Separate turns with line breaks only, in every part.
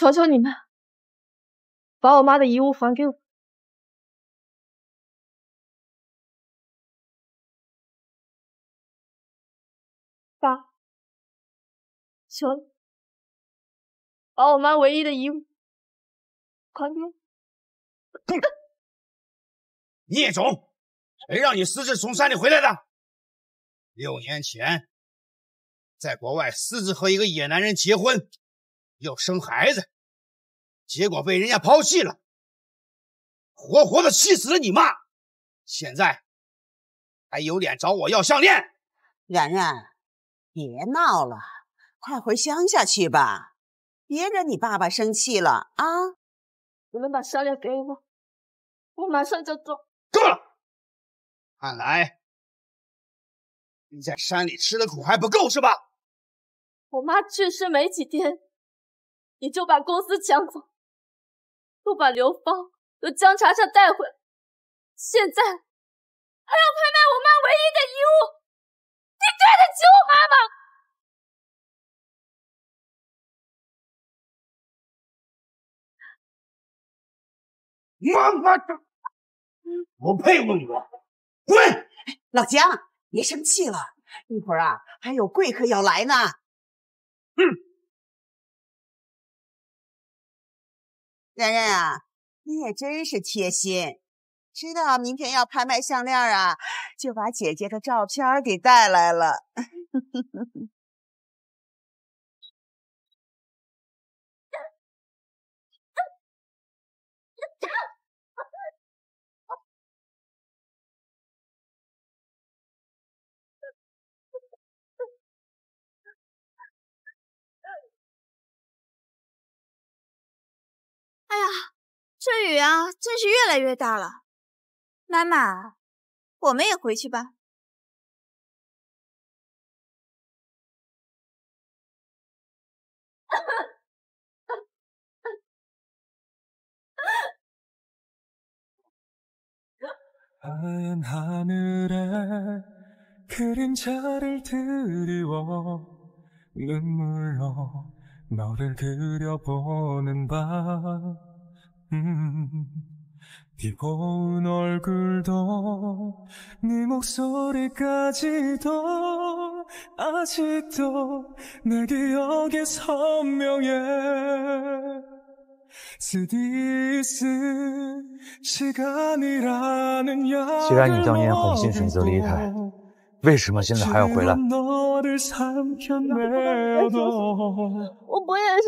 求求你们，把我妈的遗物还给我。爸，求你，把我妈唯一的遗物还给我。
孽种！谁让你私自从山里回来的？六年前，在国外私自和一个野男人结婚，要生孩子，结果被人家抛弃了，活活的气死了你妈！现在还有脸找我要项链？
然然，别闹了，快回乡下去吧，别惹你爸爸生气了啊！
你们把项链给我，我马上就走。
够了！看来你在山里吃的苦还不够是吧？
我妈去世没几天，你就把公司抢走，又把刘芳和江茶茶带回来，现在还要拍卖我妈唯一的遗物，你对得起我妈吗？
妈妈的！不配问我，滚！
老姜，别生气了，一会儿啊还有贵客要来呢。
哼！
然然啊，你也真是贴心，知道明天要拍卖项链啊，就把姐姐的照片给带来了。
呀，这雨啊，真是越来越大了。妈妈，我们也回去吧。
너를그려보는밤 음비고운얼굴도네목소리까지도아직도내기억에선명해既
然你当年狠心选择离开，为什么现在还要回来？
我不认识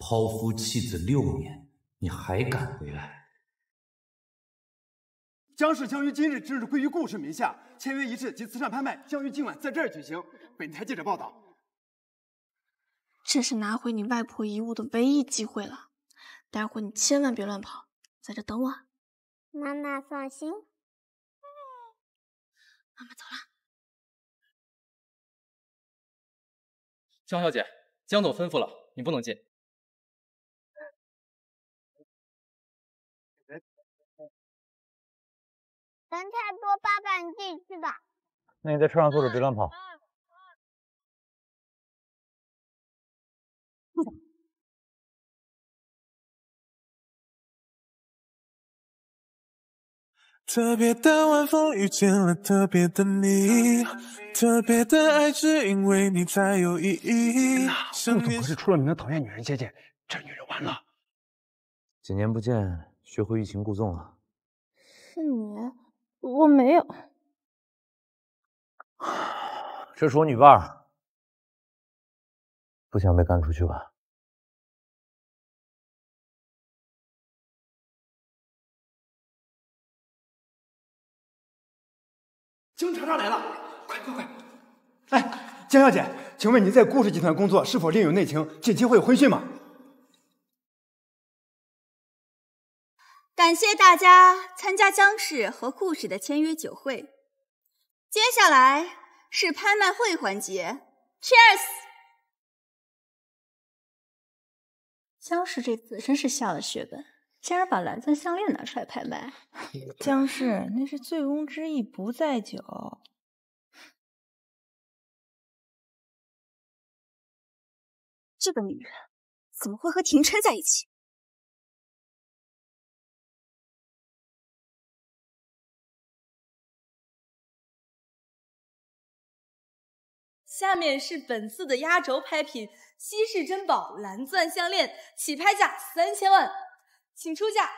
抛夫弃子六年，你还敢回来？
江氏将于今日正式归于顾氏名下，签约仪式及慈善拍卖将于今晚在这儿举行。本台记者报道。
这是拿回你外婆遗物的唯一机会了，待会你千万别乱跑，在这等我。
妈妈放心。
妈妈走了。
江小姐，江总吩咐了，你不能进。
人太多，爸爸你自己去吧。
那你在车上坐着，别乱跑。
特别的晚风遇见了特别的你，特别的爱只因为你才有意义。
顾总可是出了名的讨厌女人姐姐，这女人完了。几年不见，学会欲擒故纵了。
是你？我没有。
这是我女伴，不想被赶出去吧？
江茶茶来了，快快快！哎，江小姐，请问你在顾氏集团工作是否另有内情？近期会有婚讯吗？
感谢大家参加江氏和顾氏的签约酒会。接下来是拍卖会环节，Cheers！
江氏这次真是下了血本，竟然把蓝钻项链拿出来拍卖。
江氏那是醉翁之意不在酒。
这个女人怎么会和廷琛在一起？
下面是本次的压轴拍品——稀世珍宝蓝钻项链，起拍价三千万，请出价。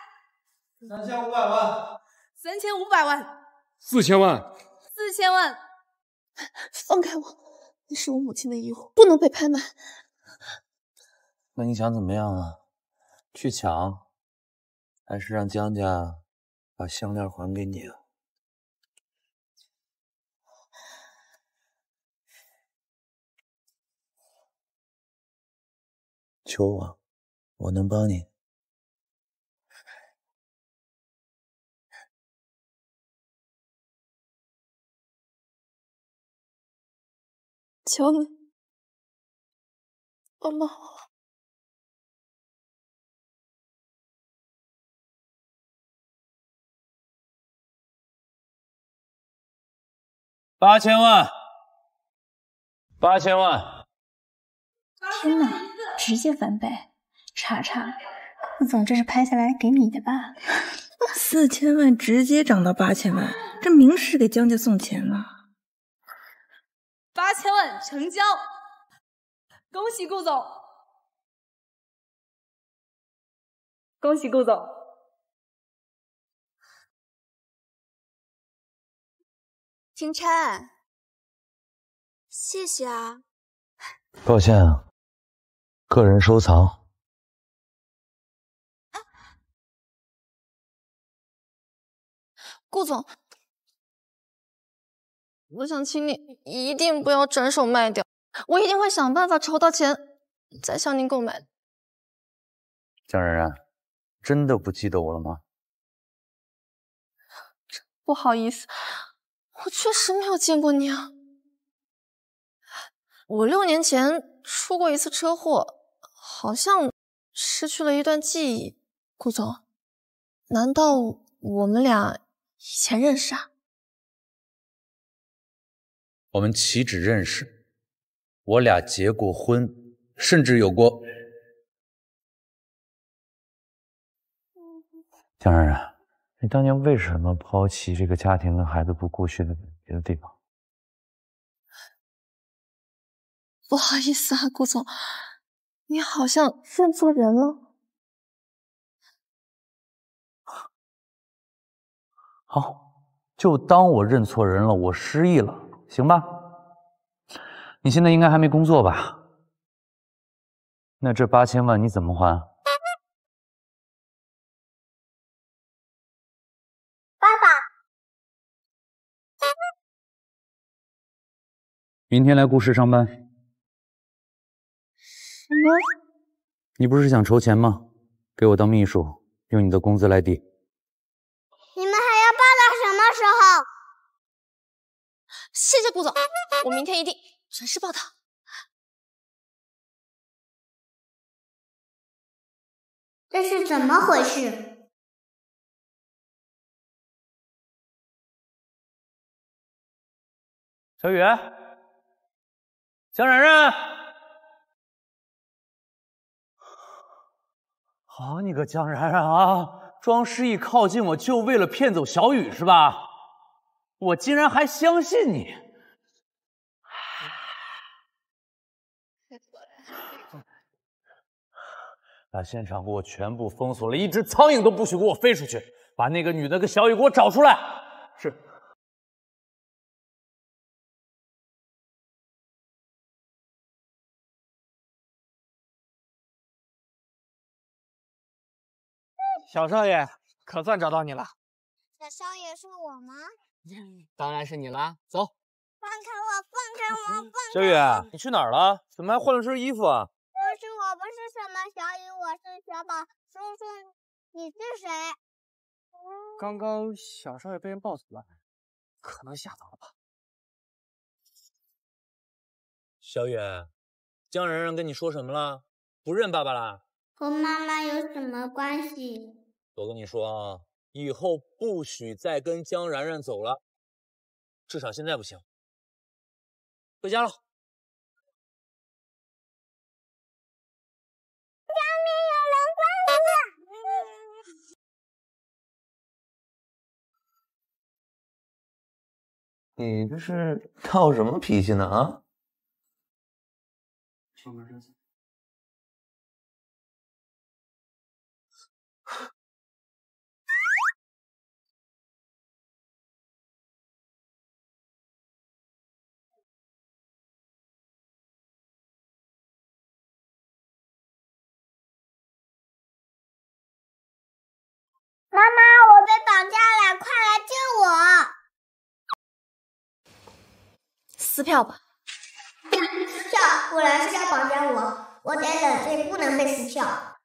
三千五百万。
三千五百万。
四千万。
四千万。
放开我！那是我母亲的遗物，不能被拍卖。
那你想怎么样啊？去抢，还是让江家把项链还给你啊？求我，我能帮你。
求你，帮帮我。
八千万，八千万！
天哪，直接翻倍！查查，顾总这是拍下来给你的吧？
四千万直接涨到八千万，这明是给江家送钱了。八千万成交，恭喜顾总！恭喜顾总！
廷琛，谢谢啊。
抱歉啊，个人收藏。
顾总，我想请你一定不要转手卖掉，我一定会想办法筹到钱再向您购买。
江然然，真的不记得我了吗？
不好意思。我确实没有见过你啊！我六年前出过一次车祸，好像失去了一段记忆。顾总，难道我们俩以前认识啊？
我们岂止认识，我俩结过婚，甚至有过
江然然。你当年为什么抛弃这个家庭跟孩子不顾去的别的地方？
不好意思啊，顾总，你好像认错人了。
好，就当我认错人了，我失忆了，行吧？你现在应该还没工作吧？那这八千万你怎么还？爸爸明天来顾氏上班。什
么？
你不是想筹钱吗？给我当秘书，用你的工资来抵。
你们还要报到什么时候？
谢谢顾总，我明天一定准时报道。
这是怎么回事？
小雨。江然然，好你个江然然啊！装失忆靠近我，就为了骗走小雨是吧？我竟然还相信你！把现场给我全部封锁了，一只苍蝇都不许给我飞出去！把那个女的跟小雨给我找出来！是。
小少爷，可算找到你了。
小少爷是我吗？
当然是你啦。走，
放开我，放开我，放开
小雨，你去哪儿了？怎么还换了身衣服啊？
不是我，不是什么小雨，我是小宝叔叔。你是谁？
刚刚小少爷被人抱走了，可能吓到了吧？
小雨，江然然跟你说什么了？不认爸爸啦？
和妈妈有什么关系？
我跟你说啊，以后不许再跟江然然走了，至少现在不行。回家了。
你这是闹什么脾气呢？啊？
妈妈，我被绑架了，快来救我！
撕票吧。
撕票？果然是要绑架我，我得冷静，不能被撕票。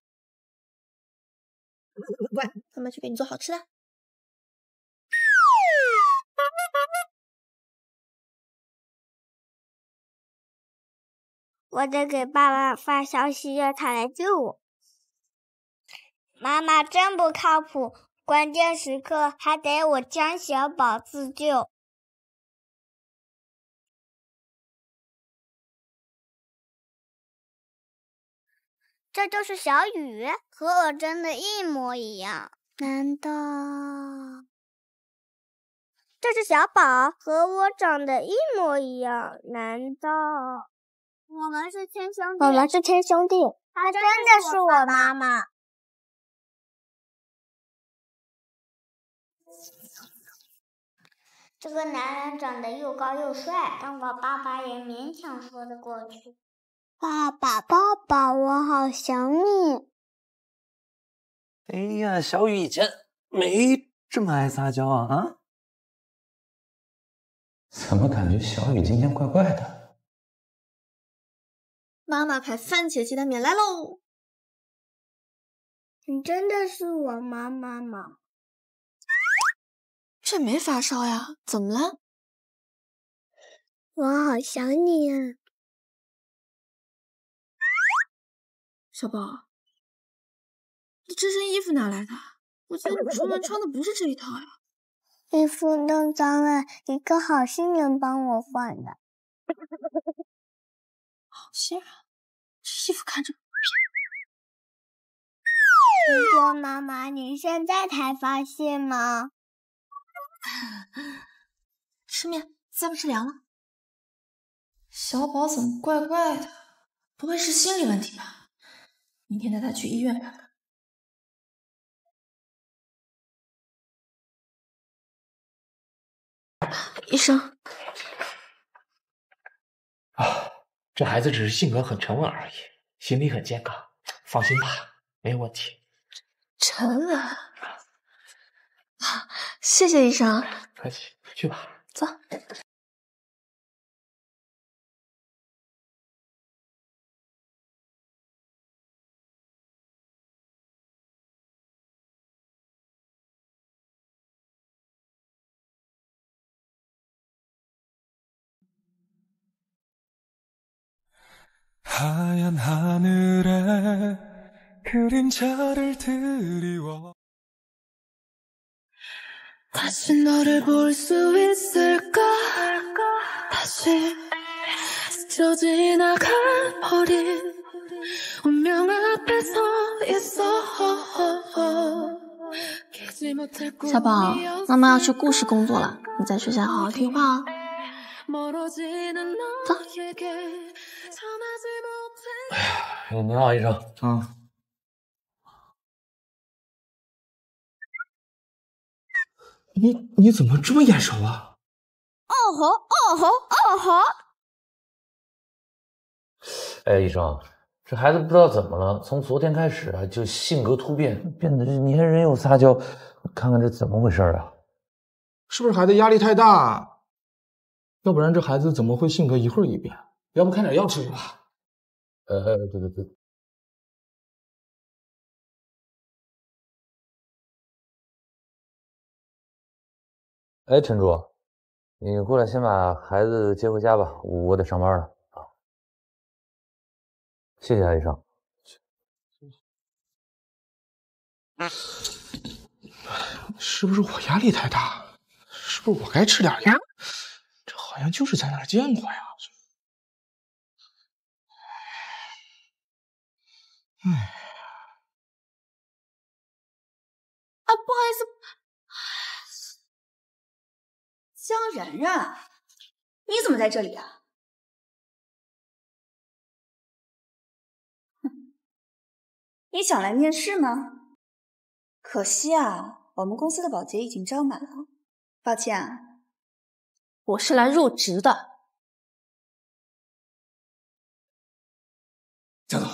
喂，妈妈去给你做好吃的。
我得给爸爸发消息，让他来救我。妈妈真不靠谱，关键时刻还得我江小宝自救。这就是小雨，和我真的一模一样。难道这是小宝，和我长得一模一样？难道我们是亲兄弟？我们是亲兄弟。他真的是我妈妈。这个男人长得又高又帅，当我爸爸也勉强说得过去。爸爸，爸爸，我好想你。
哎呀，小雨以前没这么爱撒娇啊啊！怎么感觉小雨今天怪怪的？
妈妈牌番茄鸡蛋面来喽！
你真的是我妈妈吗？
这没发烧呀，怎么了？
我好想你呀，
小宝。你这身衣服哪来的？我记得你出门穿的不是这一套呀。
衣服弄脏了，一个好心人帮我换的。
好心人，这衣服看着……
听说妈妈，你现在才发现吗？
吃面，再不吃凉了。小宝怎么怪怪的？不会是心理问题吧？明天带他去医院看看。医生，
啊，这孩子只是性格很沉稳而已，心理很健康，放心吧，没有问题。
沉稳。谢谢医生。
客气，去吧。
走。
하얀하늘에그림자를드리워 다시 너를 볼 수 있을까 다시 스쳐 지나가 버린 운명 앞에 서 있어
小宝，妈妈要去故事工作了，你在学校好好听话哦。走。
哎，你好，医生。
啊。 你你怎么这么眼熟啊？
哦吼哦吼哦吼！
哎，医生，这孩子不知道怎么了，从昨天开始啊，就性格突变，变得粘人又撒娇，看看这怎么回事啊？
是不是孩子压力太大？要不然这孩子怎么会性格一会儿一变？要不开点药吃吧？
呃，对对对。哎，陈主，你过来先把孩子接回家吧，我得上班了啊。谢谢啊医生。
是不是我压力太大？是不是我该吃点药？这好像就是在哪儿见过呀。哎，
啊，不好意思，江然然，你怎么在这里啊？哼，你想来面试吗？可惜啊，我们公司的保洁已经招满了，抱歉啊。
我是来入职的。
江总，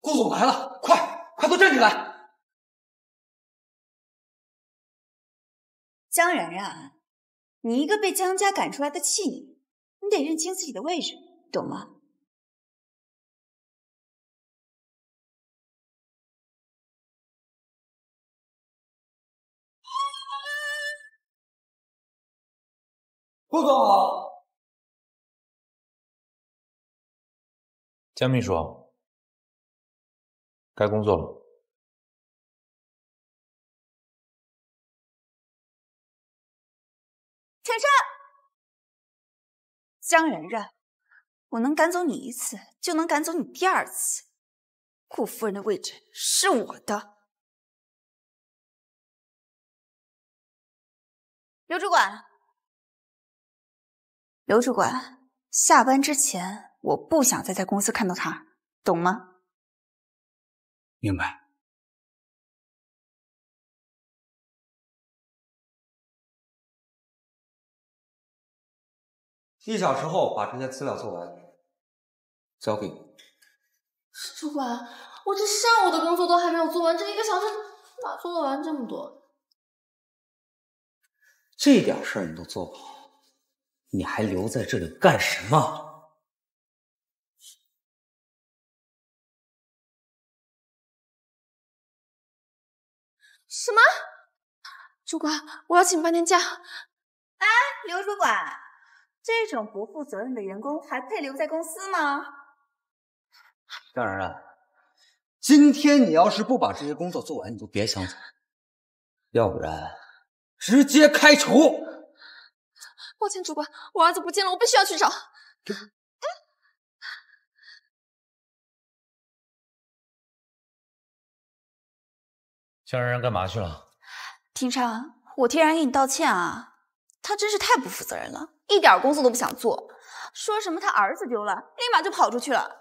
顾总来了，快快都站起来！
江然然，你一个被江家赶出来的弃女，你得认清自己的位置，懂吗？
顾总好，
江秘书，该工作了。
请上。江然然，我能赶走你一次，就能赶走你第二次。顾夫人的位置是我的。刘主管，刘主管，下班之前我不想再在公司看到他，懂吗？
明白。
一小时后把这些资料做完，交给你。
主管，我这上午的工作都还没有做完，这一个小时哪做得完这么多？
这点事儿你都做不好，你还留在这里干什么？
什么？主管，我要请半天假。
哎，刘主管，这种不负责任的员工还配留在公司吗？
江然然，今天你要是不把这些工作做完，你就别想走，要不然直接开除。
抱歉，主管，我儿子不见了，我必须要去找。
江然然干嘛去了？
庭畅，我替然给你道歉啊，他真是太不负责任了，一点工作都不想做，说什么他儿子丢了，立马就跑出去了。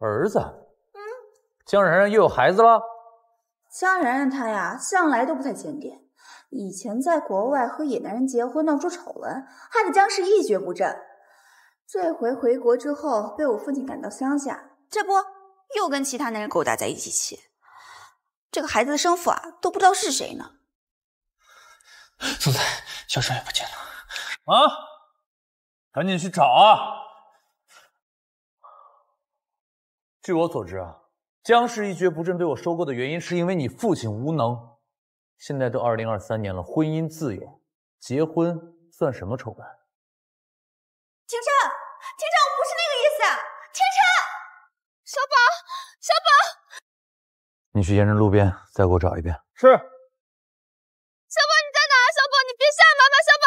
儿子？嗯，江然然又有孩子了？
江然然她呀，向来都不太检点，以前在国外和野男人结婚闹出丑闻，害得江氏一蹶不振。这回回国之后，被我父亲赶到乡下，这不又跟其他男人勾搭在一起。这个孩子的生父啊，都不知道是谁呢。
总裁，小帅也不见了！
啊，赶紧去找啊！据我所知啊，江氏一蹶不振被我收购的原因，是因为你父亲无能。现在都二零二三年了，婚姻自由，结婚算什么丑闻？
庭琛，庭琛，我不是那个意思。庭琛，
小宝，小宝，
你去沿着路边再给我找一遍。
是。
小宝，你在哪？小宝，你别吓妈妈！小宝，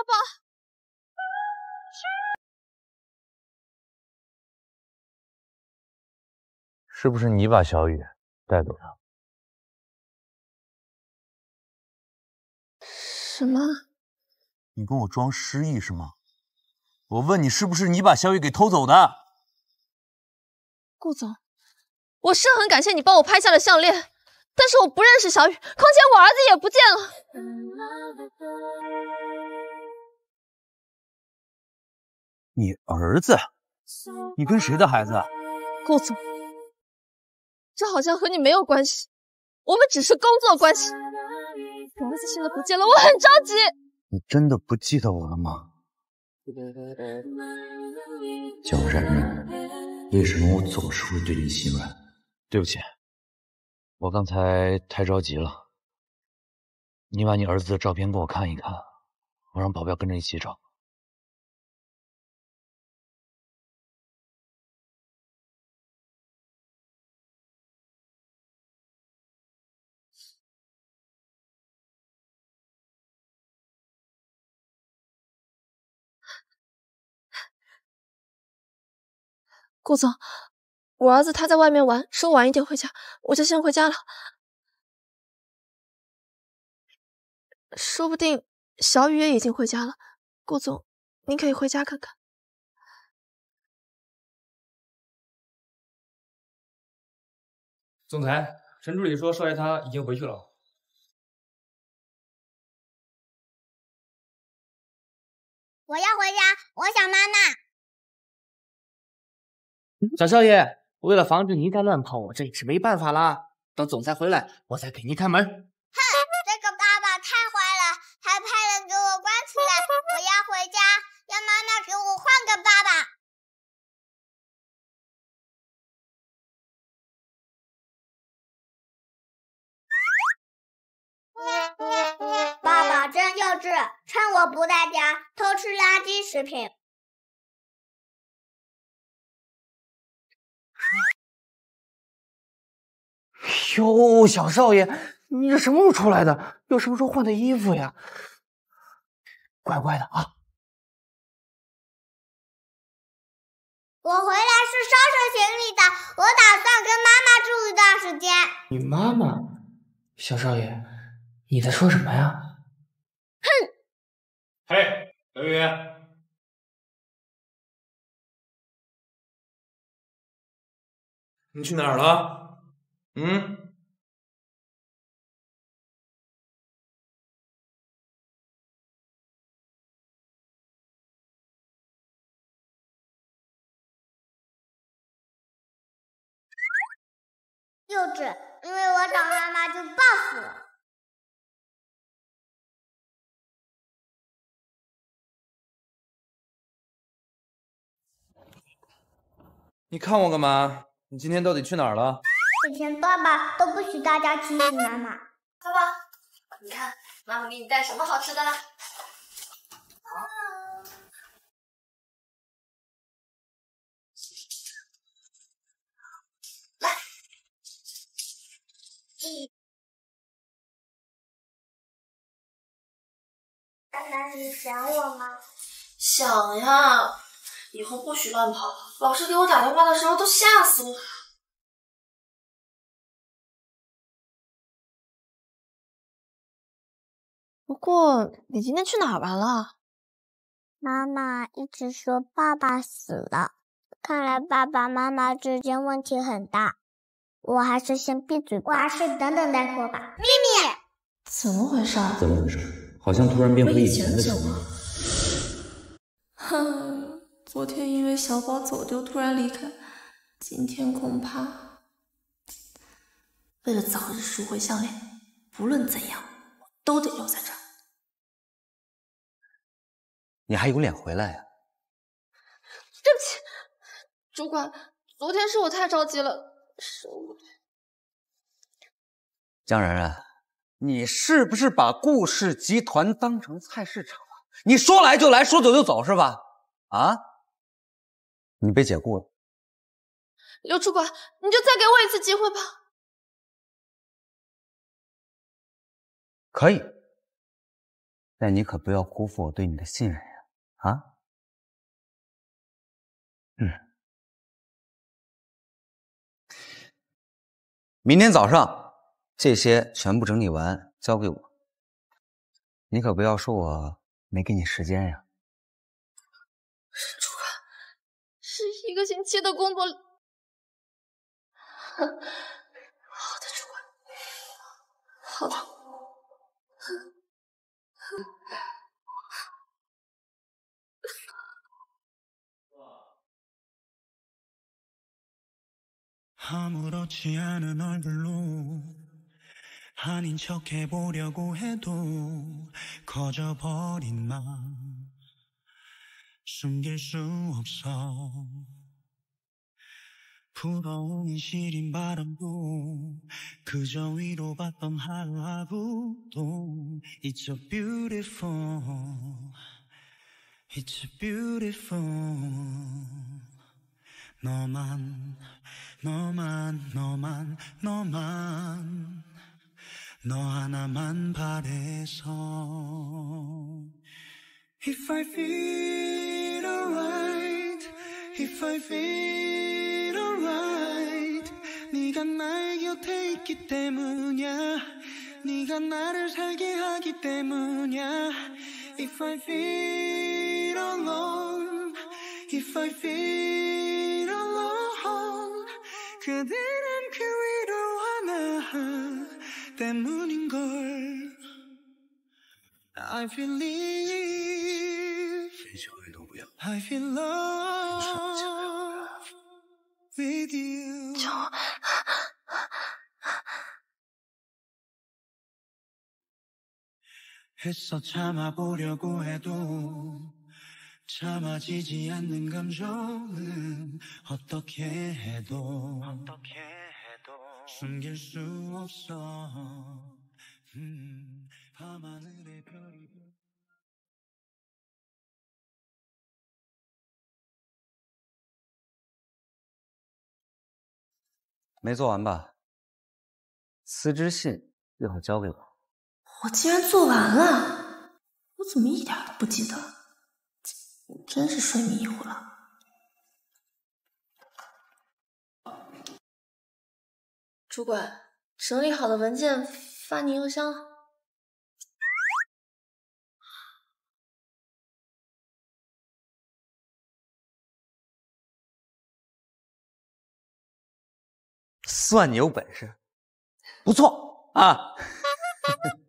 小宝。
是不是你把小雨带走的？
什么？
你跟我装失忆是吗？我问你，是不是你把小雨给偷走的？
顾总，我是很感谢你帮我拍下了项链，但是我不认识小雨，况且我儿子也不见了。
你儿子？你跟谁的孩子？
顾总。这好像和你没有关系，我们只是工作关系。我儿子现在不见了，我很着急。
你真的不记得我了吗？江然然，为什么我总是会对你心软？
对不起，我刚才太着急了，你把你儿子的照片给我看一看，我让保镖跟着一起找。
顾总，我儿子他在外面玩，说晚一点回家，我就先回家了。说不定小雨也已经回家了。顾总，您可以回家看看。
总裁，陈助理说少爷他已经回去了。
我要回家，我想妈妈。
小少爷，为了防止您再乱跑，我这也是没办法啦。等总裁回来，我再给您开门。
哼，这个爸爸太坏了，还派人给我关起来。我要回家，让妈妈给我换个爸爸。爸爸真幼稚，趁我不在家偷吃垃圾食品。
哟，小少爷，你这什么时候出来的？又什么时候换的衣服呀？乖乖的啊！
我回来是收拾行李的，我打算跟妈妈住一段时间。
你妈妈？小少爷，你在说什么呀？
哼！
嘿，刘宇，你去哪儿了？嗯？
幼稚，因为我找妈妈就报复我。
你看我干嘛？你今天到底去哪儿了？
以前爸爸都不许大家提醒妈妈。
爸爸，你看妈妈给你带什么好吃的啦？来，
奶奶，你想我吗？
想呀，以后不许乱跑，老师给我打电话的时候都吓死我不过你今天去哪儿玩了？
妈妈一直说爸爸死了，看来爸爸妈妈之间问题很大。我还是先闭嘴，我还是等等再说吧。秘密，
怎么回事？
怎么回事？好像突然变回以前的小妈。
哼，昨天因为小宝走丢突然离开，今天恐怕为了早日赎回项链，不论怎样，我都得留在这儿。
你还有脸回来呀、
对不起，主管，昨天是我太着急了。
江然然，你是不是把顾氏集团当成菜市场了？你说来就来，说走就走是吧？啊？你被解雇了。
刘主管，你就再给我一次机会吧。
可以，但你可不要辜负我对你的信任呀！啊？嗯。明天早上这些全部整理完交给我。你可不要说我没给你时间呀！
主，是一个星期的工作。好的，主。好的。
아무렇지 않은 얼굴로 아닌 척 해보려고 해도 커져버린 맘 숨길 수 없어. 부러움이 시린 바람도 그저 위로받던 하루하루도 It's so beautiful It's so beautiful 너만 너만 너만 너만 너 하나만 바래서 If I feel alright If I feel alright 네가 나의 곁에 있기 때문이야 네가 나를 살게 하기 때문이야 If I feel alone If I feel 그대는 그 위로 하나 때문인걸 I feel live I feel love with you 했어 참아보려고 해도 참아지지 않는 감정은 어떻게 해도 숨길 수 없어 음, 밤하늘의 별이
没做完吧？辞职信一会儿交给我。
我竟然做完了，我怎么一点都不记得？ 真是睡迷糊了。主管，整理好的文件发您邮箱了。
算你有本事，不错啊！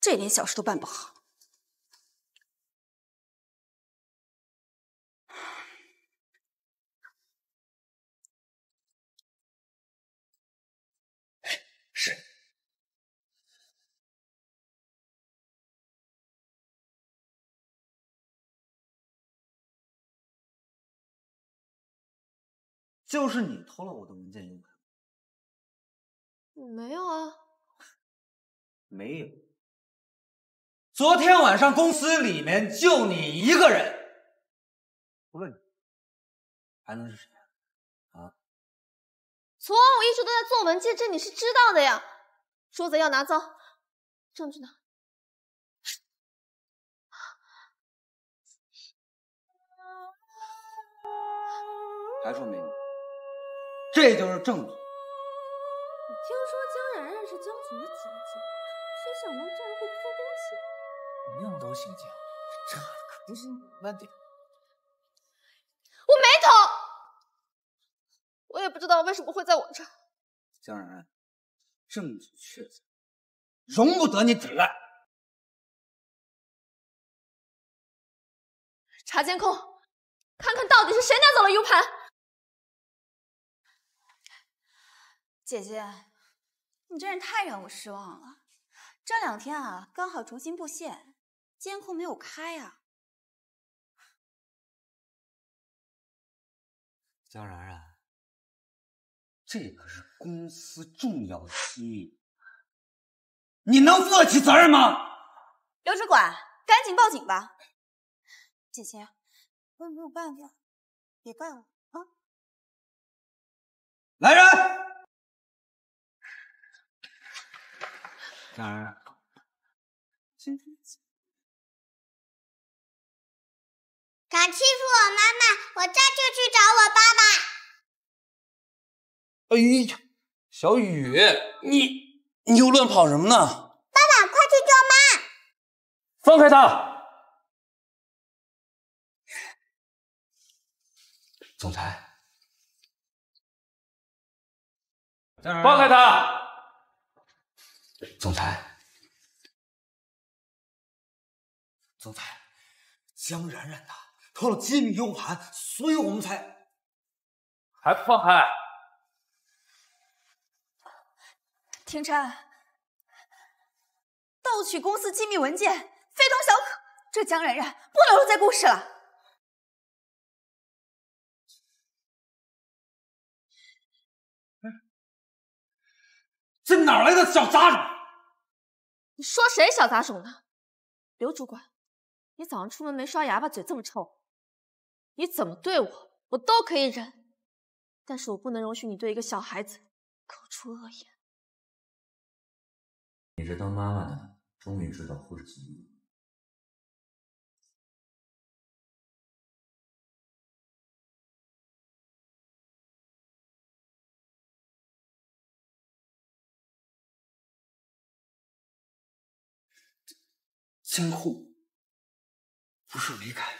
这点小事都办不好，
是。
就是你偷了我的文件用的？
没有啊，
没有。昨天晚上公司里面就你一个人，除了你，还能是谁啊？啊？
昨晚我一直都在做文件，这你是知道的呀。桌子要拿走，证据呢？
还说没你？这就是证据。
我听说江然然是江总的姐姐，谁想到这儿会偷东西？
同样都姓江，这可不是慢点。
我没偷，我也不知道为什么会在我这儿。
江然然，证据确凿，容不得你抵赖。
查监控，看看到底是谁拿走了 U 盘。
姐姐，你真是太让我失望了。这两天啊，刚好重新布线，监控没有开啊。
江然然，这可是公司重要的机密，你能负得起责任吗？
刘主管，赶紧报警吧。姐姐，我也没有办法，别怪我啊。
来人！江然然，
敢欺负我妈妈，我这就去找我爸爸。
哎呀，小雨，你你又乱跑什么呢？爸
爸，快去救妈！
放开他！
总裁，
放开他！
总裁，总裁，江冉冉呐偷了机密 U 盘，所以我们才
还不放开！
廷琛，盗取公司机密文件，非同小可。这江然然不能留在顾氏了。
这哪来的小杂种？
你说谁小杂种呢？刘主管，你早上出门没刷牙吧？嘴这么臭，你怎么对我，我都可以忍，但是我不能容许你对一个小孩子口出恶言。
你这当妈妈的，终于知道护着子女。
监护不是离开，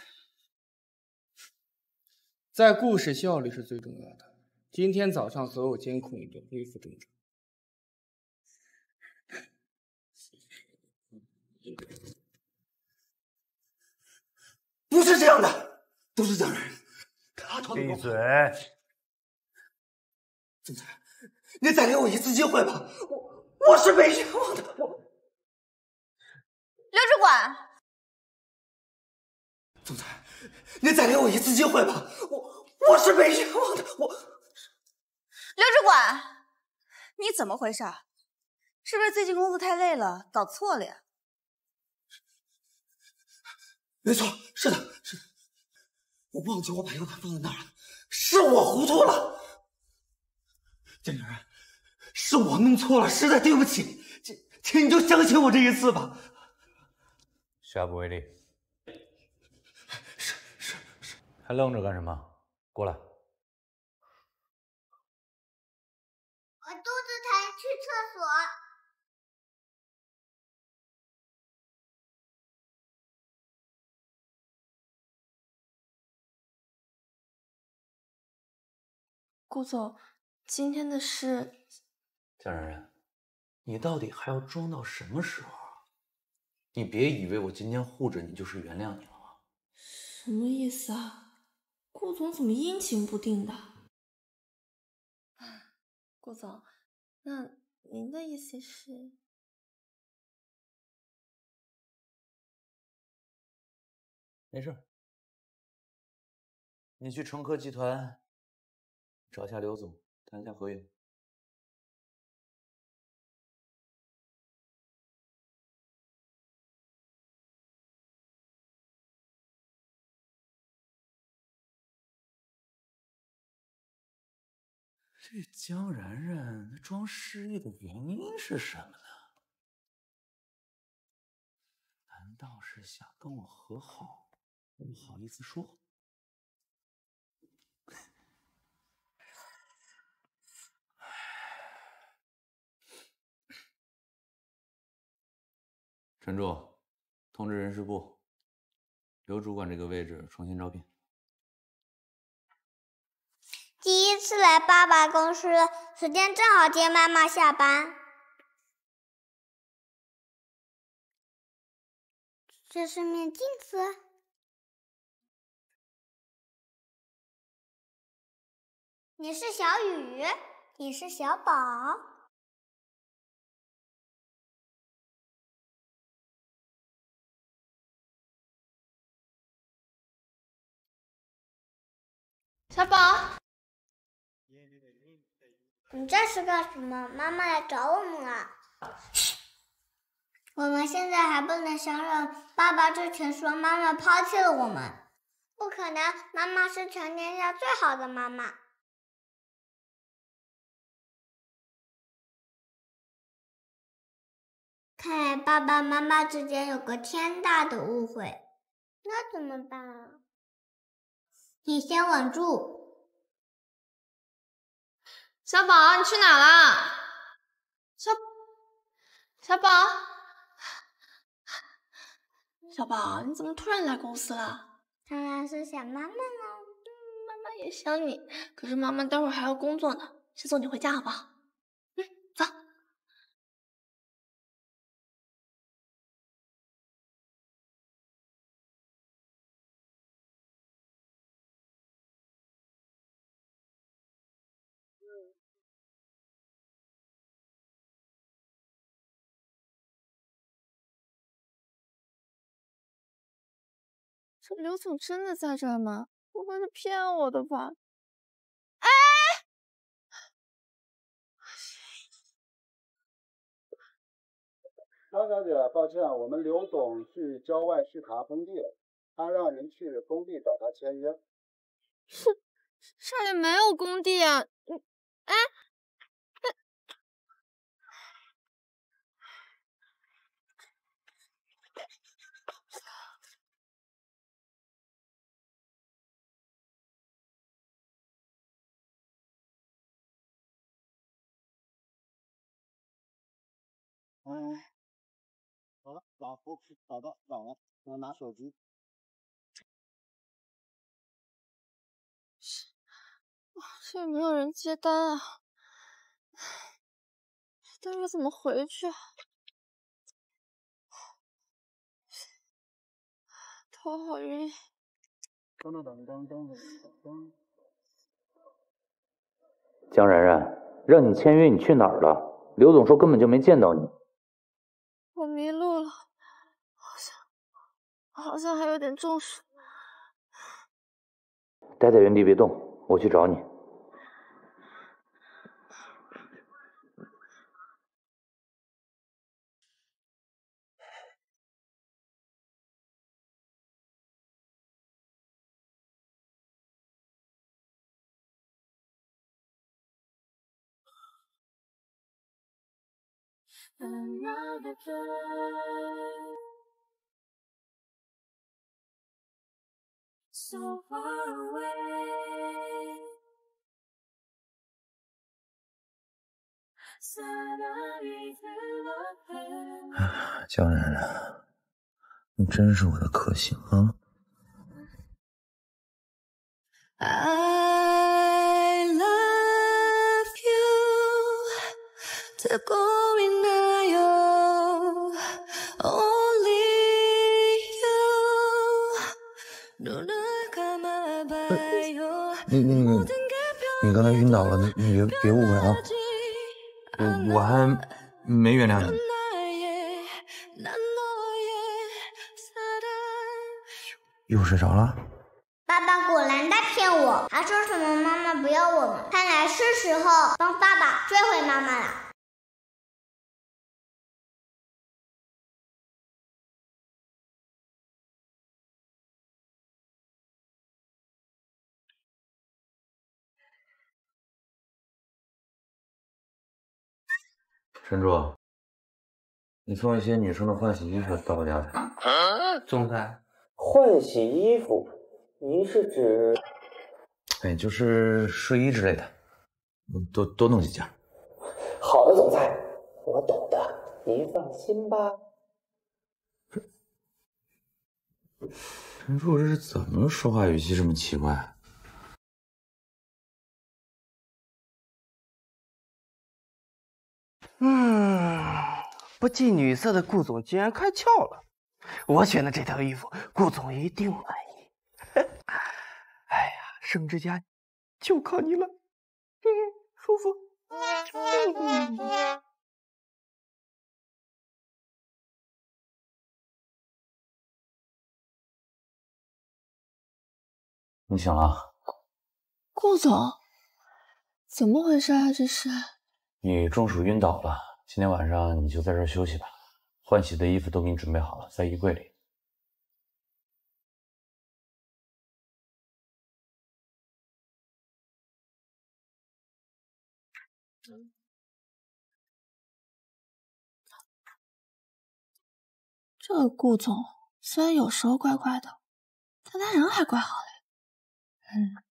在故事效率是最重要的。今天早上所有监控已经恢复正常。不是这样的，都是江然，他偷的。
闭嘴！
总裁，你再给我一次机会吧，我我是被冤枉的，我。
刘主管，
总裁，你再给我一次机会吧，我我是被冤枉的，我。
刘主管，你怎么回事？是不是最近工作太累了，搞错了呀？
没错，是的，是的，我忘记我把药单放在那儿了，是我糊涂了。江主任，是我弄错了，实在对不起，请请你就相信我这一次吧。
下不为例。
是是是，
还愣着干什么？过来。
我肚子疼，去厕所。
顾总，今天的事，
江然然，你到底还要装到什么时候啊？你别以为我今天护着你就是原谅你了吗！
什么意思啊？顾总怎么阴晴不定的？顾总，那您的意思是？
没事，你去成科集团。找一下刘总，谈一下合约。这江然然装失忆的原因是什么呢？难道是想跟我和好，不好意思说？陈柱，通知人事部，刘主管这个位置重新招聘。
第一次来爸爸公司，时间正好接妈妈下班。这是面镜子。你是小雨，你是小宝。
小宝，
你这是干什么？妈妈来找我们了。我们现在还不能相认。爸爸之前说妈妈抛弃了我们，不可能，妈妈是全天下最好的妈妈。看来爸爸妈妈之间有个天大的误会，那怎么办啊？你先稳住，
小宝，你去哪了？小小宝，小宝，你怎么突然来公司了？
当然是想妈妈了。
嗯，妈妈也想你，可是妈妈待会儿还要工作呢，先送你回家好不好？
这刘总真的在这儿吗？不会是骗我的吧？哎！
张小姐，抱歉，我们刘总去郊外视察工地了，他让人去工地找他签约。
是，这里没有工地啊！你，哎，
嗯，好了，老夫找到找了，我拿手机。
哇，这也没有人接单啊！但是怎么回去啊？头好晕。
江然然，让你签约，你去哪儿了？刘总说根本就没见到你。
我迷路了，好像好像还有点中暑。
待在原地别动，我去找你。
Another day, so far away. Suddenly through the pain.
江然然，你真是我的克星啊
！I love you.
那那个你刚才晕倒了你你别别误会啊。我我还没原谅你。又睡着了？
爸爸果然在骗我还说什么妈妈不要我们。看来是时候帮爸爸追回妈妈了。
陈柱，你送一些女生的换洗衣服到我家来。
总裁，换洗衣服，您是指？
哎，就是睡衣之类的，嗯多多弄几件。
好的，总裁，我懂的，您放心吧。
陈柱这是怎么说话语气这么奇怪？
嗯，不近女色的顾总竟然开窍了。我选的这套衣服，顾总一定满意。哎呀，盛之家就靠你了，嘿嘿，舒服。
你醒了？
顾总，怎么回事啊？这是？
你中暑晕倒了，今天晚上你就在这儿休息吧。换洗的衣服都给你准备好了，在衣柜里。
这个顾总虽然有时候怪怪的，但他人还怪好嘞。嗯。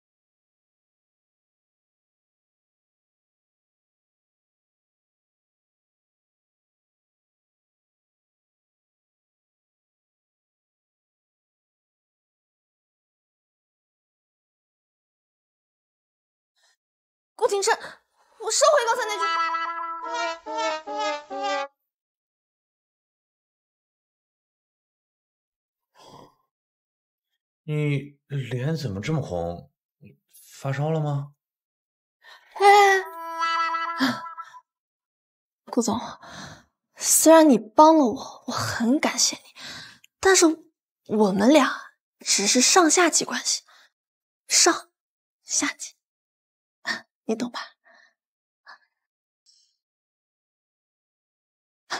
顾廷琛，我收回刚才那句。
你脸怎么这么红？发烧了吗？
哎，顾总，虽然你帮了我，我很感谢你，但是我们俩只是上下级关系，上下级，你懂吧？
啊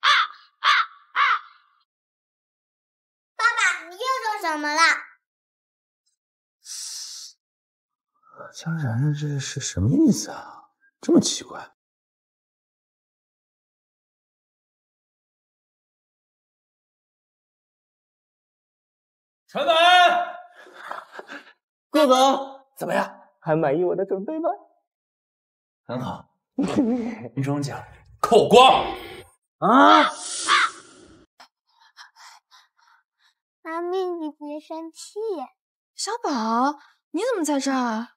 啊啊爸爸，你又做什么了？
江然然这是什么意思啊？这么奇怪。
陈凡，
顾总怎么样？还满意我的准备吗？
很好。你中奖，
扣光
啊！
妈咪，你别生气。
小宝，你怎么在这儿？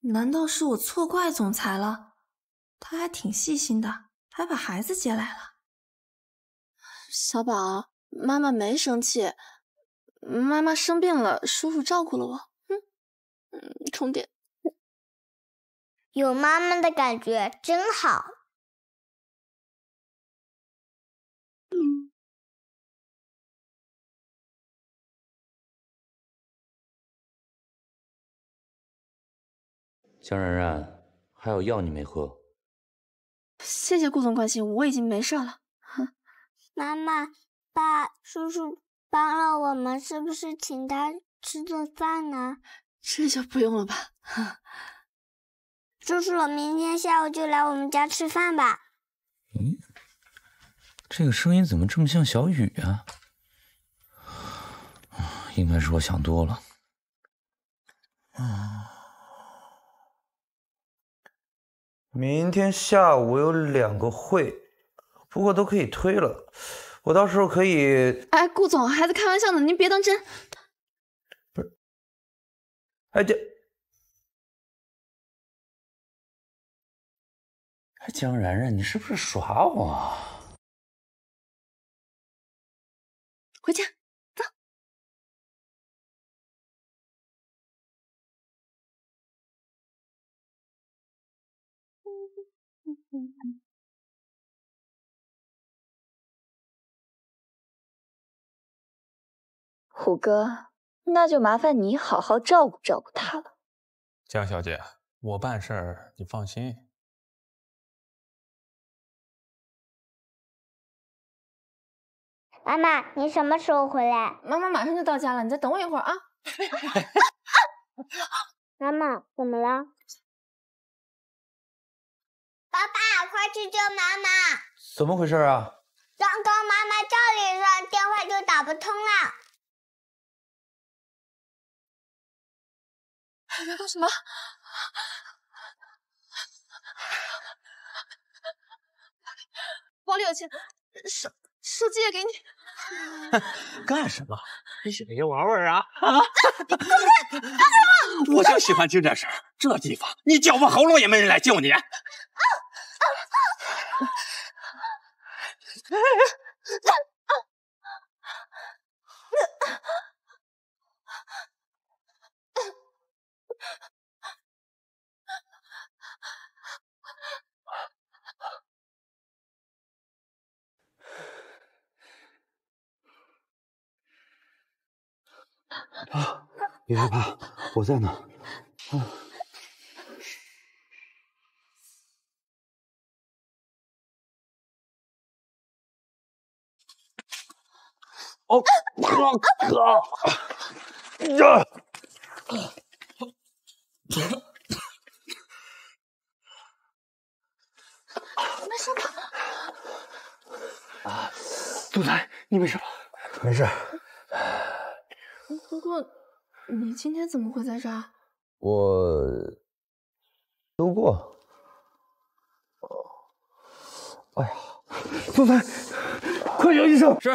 难道是我错怪总裁了？他还挺细心的，还把孩子接来了。小宝，妈妈没生气，妈妈生病了，叔叔照顾了我。充电。
有妈妈的感觉真好。
江然然，还有药你没喝。
谢谢顾总关心，我已经没事了。
妈妈、爸、叔叔帮了我们，是不是请他吃顿饭呢？
这就不用了吧。
叔叔，明天下午就来我们家吃饭吧。
嗯，这个声音怎么这么像小雨啊？应该是我想多了。啊。明天下午有两个会，不过都可以推了。我到时候可以……
哎，顾总，孩子开玩笑呢，您别当真。
哎这，哎江然然，你是不是耍我？
回家，走。
虎哥，那就麻烦你好好照顾照顾他了。
江小姐，我办事儿你放心。
妈妈，你什么时候回来？
妈妈马上就到家了，你再等我一会儿啊。
妈妈，怎么了？爸爸，快去救妈妈！
怎么回事啊？
刚刚妈妈叫了一声，电话就打不通了。
要干什么？包里有钱，手手机也给你。
干什么？谁玩玩啊？
啊！
我就喜欢听这声这地方你叫破喉咙也没人来救你。
啊啊啊，别害怕，我在呢。啊。哦，哥哥，呀！
没事吧？
啊，总裁，你没事吧？
没事。
不过，你今天怎么会在这儿？
我路过。
哎呀，总裁，快叫医生！
是。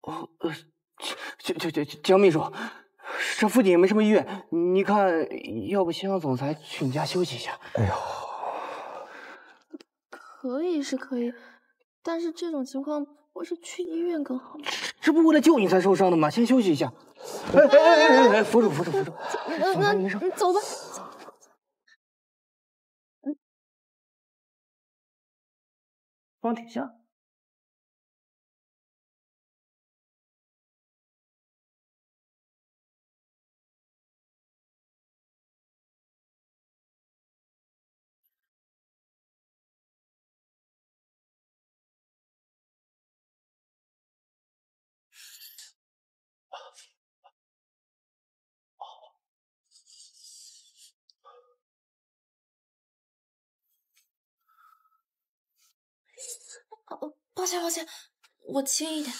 哦，呃，江江江江秘书，这附近也没什么医院，你看，要不先让总裁去你家休息一下？
哎呦，
可以是可以，但是这种情况不是去医院更好吗？
这不为了救你才受伤的吗？先休息一下。哎哎哎哎哎，扶住扶住扶住！
那那你走吧。
放挺下。
抱歉抱歉，我轻一点。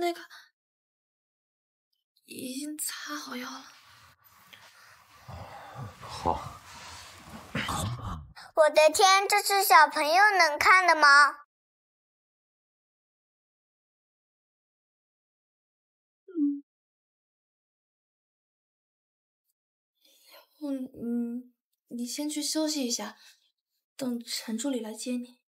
那个已经擦好药了。
好，
我的天，这是小朋友能看的吗？
嗯嗯，你先去休息一下，等陈助理来接你。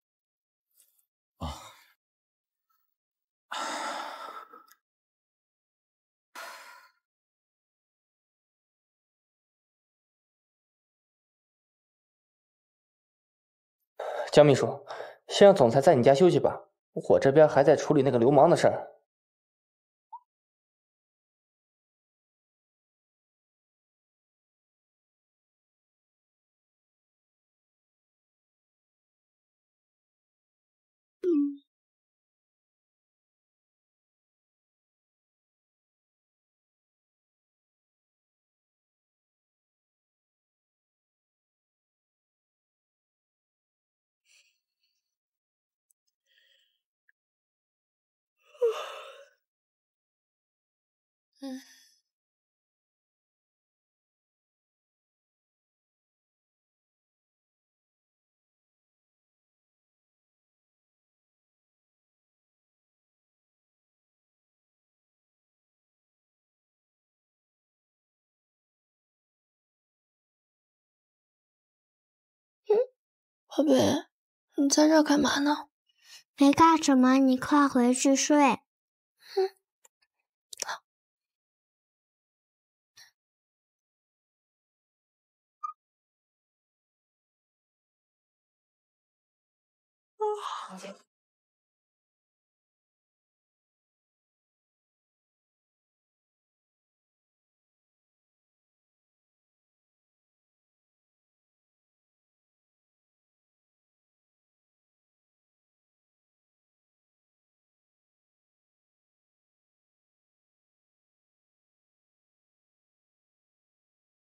江秘书，先让总裁在你家休息吧，我这边还在处理那个流氓的事儿。
嗯，宝贝，你在这儿干嘛呢？
没干什么，你快回去睡。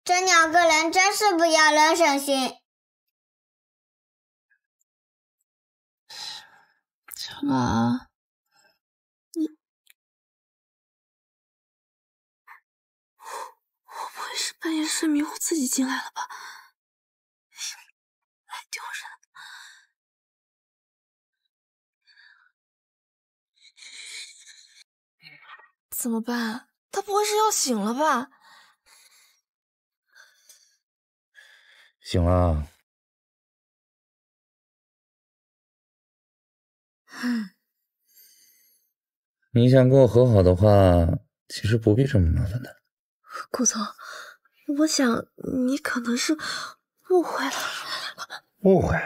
这两个人真是不要人省心。
小马，你我不会是半夜睡迷糊自己进来了吧？太丢人了！怎么办？他不会是要醒了吧？
醒了。你想跟我和好的话，其实不必这么麻烦的。
顾总，我想你可能是误会了。
误会？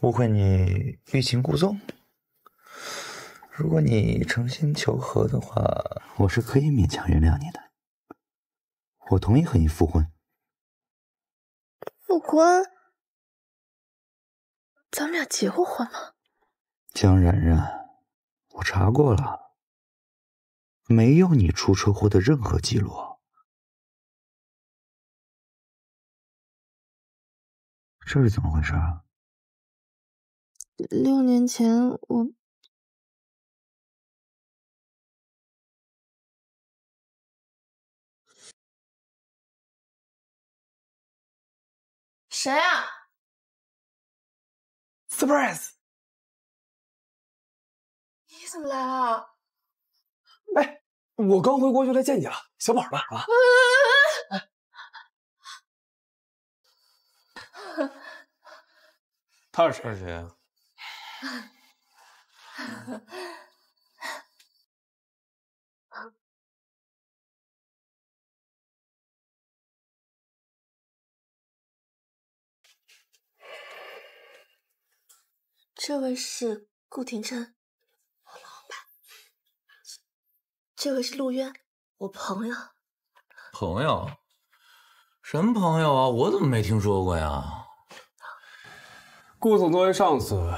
误会你欲擒故纵？如果你诚心求和的话，我是可以勉强原谅你的。我同意和你复婚。
复婚？咱们俩结过婚吗？
江然然，我查过了，没有你出车祸的任何记录。这是怎么回事啊？
六年前我谁啊
？Surprise！
你怎么来了？
哎，我刚回国就来见你了，小宝呢啊！
他是谁啊？
这位是顾廷琛，我老板。这位是陆渊，我朋友。
朋友，
什么朋友啊？我怎么没听说过呀？
顾总作为上司，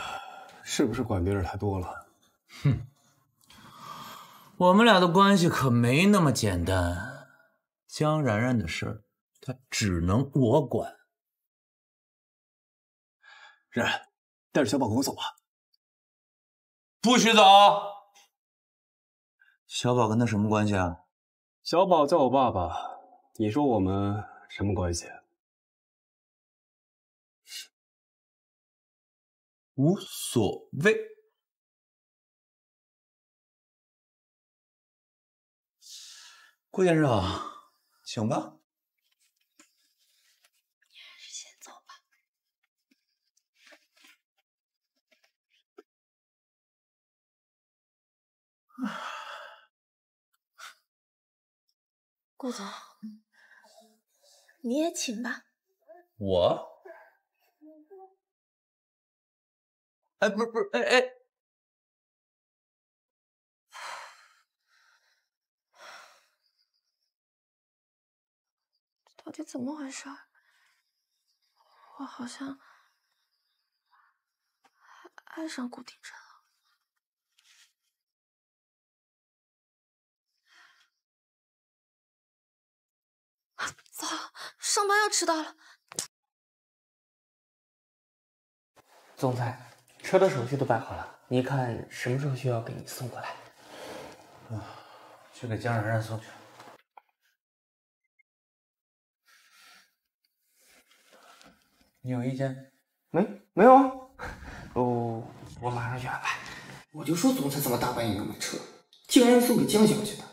是不是管别人太多了？
哼，我们俩的关系可没那么简单。江然然的事儿，他只能我管。
然然，带着小宝跟我走吧。
不许走！小宝跟他什么关系啊？
小宝叫我爸爸，你说我们什么关系？
无所谓。顾先生，请吧。
先走吧。顾总，你也请吧。
我？哎，不是不是，哎哎，
到底怎么回事？我好像爱上顾廷琛了。糟了，上班要迟到了。
总裁，车的手续都办好了，你看什么时候需要给你送过来？
啊，去给江然然送去。你有意见？
没没有啊？哦，我马上去安排。我就说总裁怎么大半夜要买车，竟然要送给江小姐的。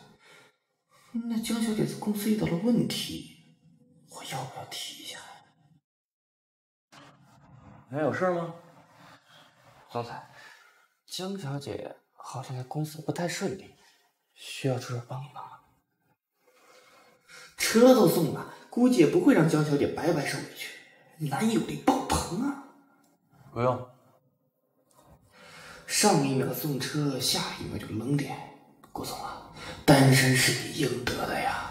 那江小姐在公司遇到了问题，我要不要提一下呀？
还有事吗？
总裁，江小姐好像在公司不太顺利，需要出手帮一帮忙。车都送了，估计也不会让江小姐白白受委屈，男友力爆棚啊！
不用。
上一秒送车，下一秒就冷脸，顾总啊，单身是你应得的呀！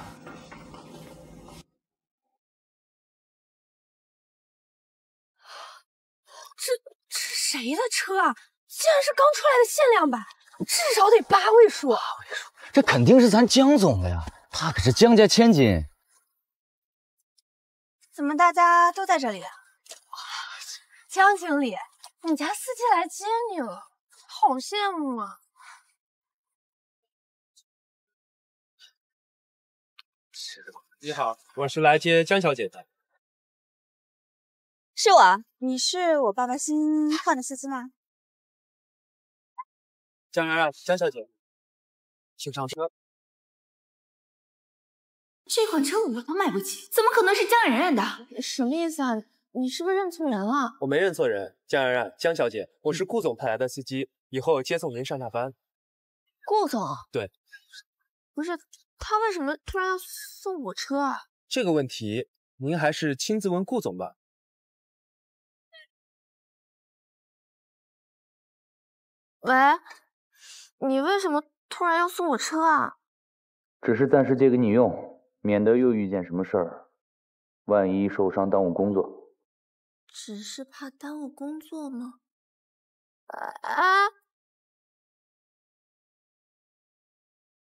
这这是谁的车啊？竟然是刚出来的限量版，至少得八位数。八位数，
这肯定是咱江总的呀，他可是江家千金。
怎么大家都在这里啊？江经理，你家司机来接你了，好羡慕啊！
你好，我是来接江小姐的。
是我，你是我爸爸新换的司机吗？
江然然，江小姐，请上车。
这款车我都买不起，怎么可能是江然然的？
什么意思啊？你是不是认错人了？
我没认错人，江然然，江小姐，我是顾总派来的司机，以后接送您上下班。
顾总？
对。
不是，他为什么突然要送我车啊？
这个问题，您还是亲自问顾总吧。
喂，你为什么突然要送我车啊？
只是暂时借给你用，免得又遇见什么事儿，万一受伤耽误工作。
只是怕耽误工作吗？
啊！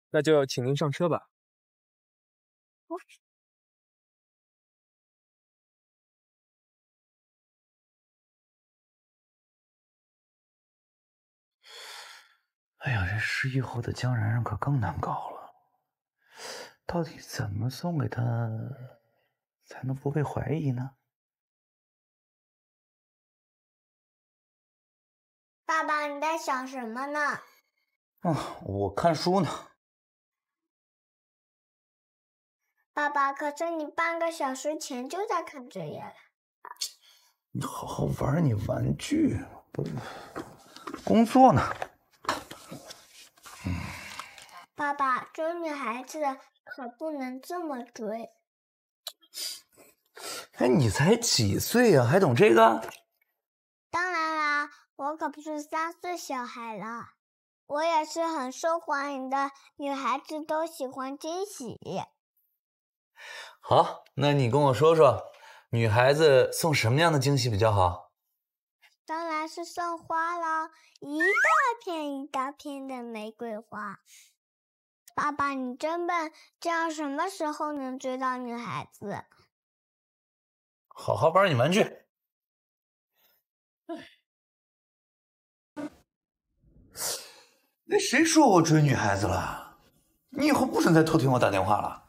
那就请您上车吧。
哎呀，这失忆后的江然然可更难搞了。到底怎么送给她，才能不被怀疑呢？
爸爸，你在想什么呢？
啊，我看书呢。
爸爸，可是你半个小时前就在看这页了。
你好好玩你玩具，不工作呢。
爸爸，追女孩子可不能这么追。
哎，你才几岁呀、还懂这个？
当然啦，我可不是三岁小孩了，我也是很受欢迎的，女孩子都喜欢惊喜。
好，那你跟我说说，女孩子送什么样的惊喜比较好？
当然是送花啦，一大片一大片的玫瑰花。爸爸，你真笨，这样什么时候能追到女孩子？
好好玩你玩具。那谁说我追女孩子了？你以后不准再偷听我打电话了。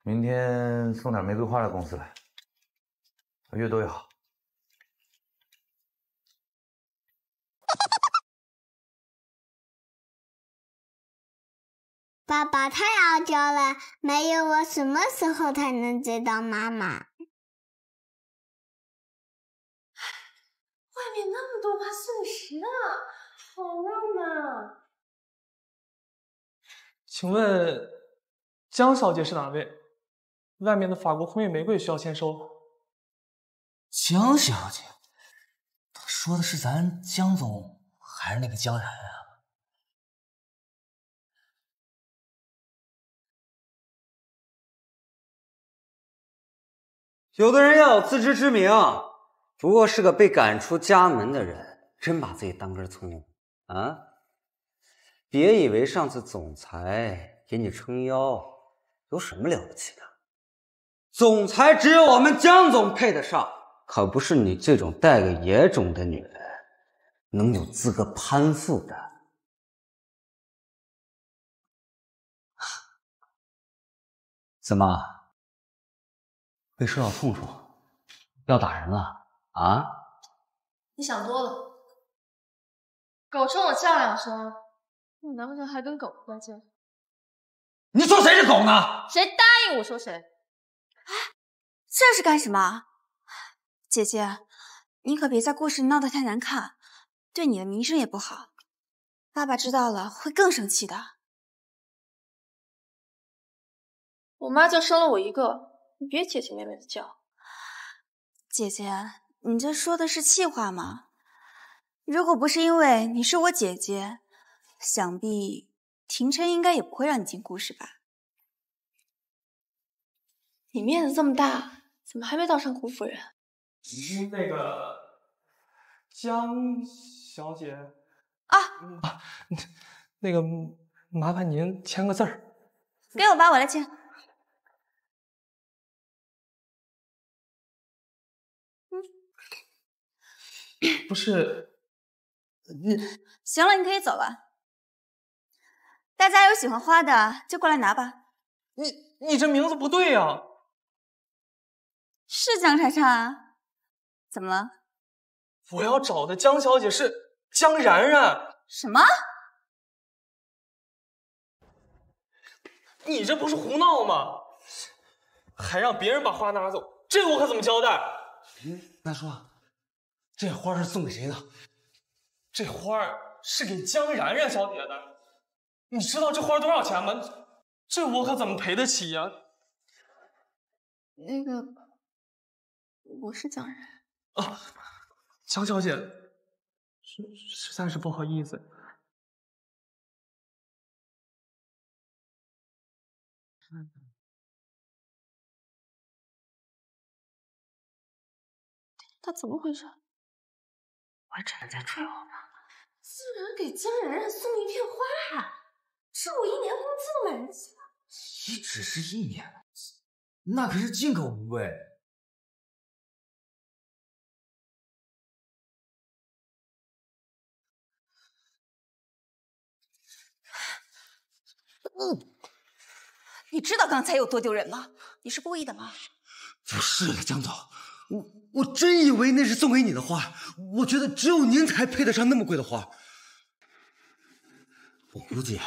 明天送点玫瑰花到公司来，越多越好。
爸爸太傲娇了，没有我什么时候才能追到妈妈？
外面那么多花碎石啊？好浪漫啊！
请问江小姐是哪位？外面的法国婚约玫瑰需要签收。
江小姐，他说的是咱江总还是那个江然啊？
有的人要有自知之明，不过是个被赶出家门的人，真把自己当根葱啊！别以为上次总裁给你撑腰有什么了不起的，总裁只有我们江总配得上，可不是你这种带个野种的女人能有资格攀附的。怎么？被说到痛处，要打人了啊？
你想多了，狗冲我叫两声，我难不成还跟狗过劲？
你说谁是狗呢？
谁答应我说谁？
这是干什么？姐姐，你可别在故事里闹得太难看，对你的名声也不好。爸爸知道了会更生气的。
我妈就生了我一个。你别姐姐妹妹的叫，
姐姐，你这说的是气话吗？如果不是因为你是我姐姐，想必廷琛应该也不会让你进故事吧？
你面子这么大，怎么还没当上顾夫人？
那个江小姐
啊
啊，那个麻烦您签个字儿。
给我吧，我来签。
不是，你
行了，你可以走了。大家有喜欢花的就过来拿吧。
你你这名字不对呀，
是江婵婵啊？怎么了？
我要找的江小姐是江然然。
什么？
你这不是胡闹吗？还让别人把花拿走，这我可怎么交代？
嗯，大叔。这花是送给谁的？
这花是给江然然小姐的。你知道这花多少钱吗？这我可怎么赔得起呀？
那个，我是江然
啊，江小姐，实实在是不好意思。
他怎么回事？
我真的在追我吗？
竟然给江然然送一片花海，这我一年工资都买不起吗？
你只是一年，那可是进口无畏。
嗯，你知道刚才有多丢人吗？你是故意的吗？
不是的，江总。我我真以为那是送给你的花，我觉得只有您才配得上那么贵的花。我估计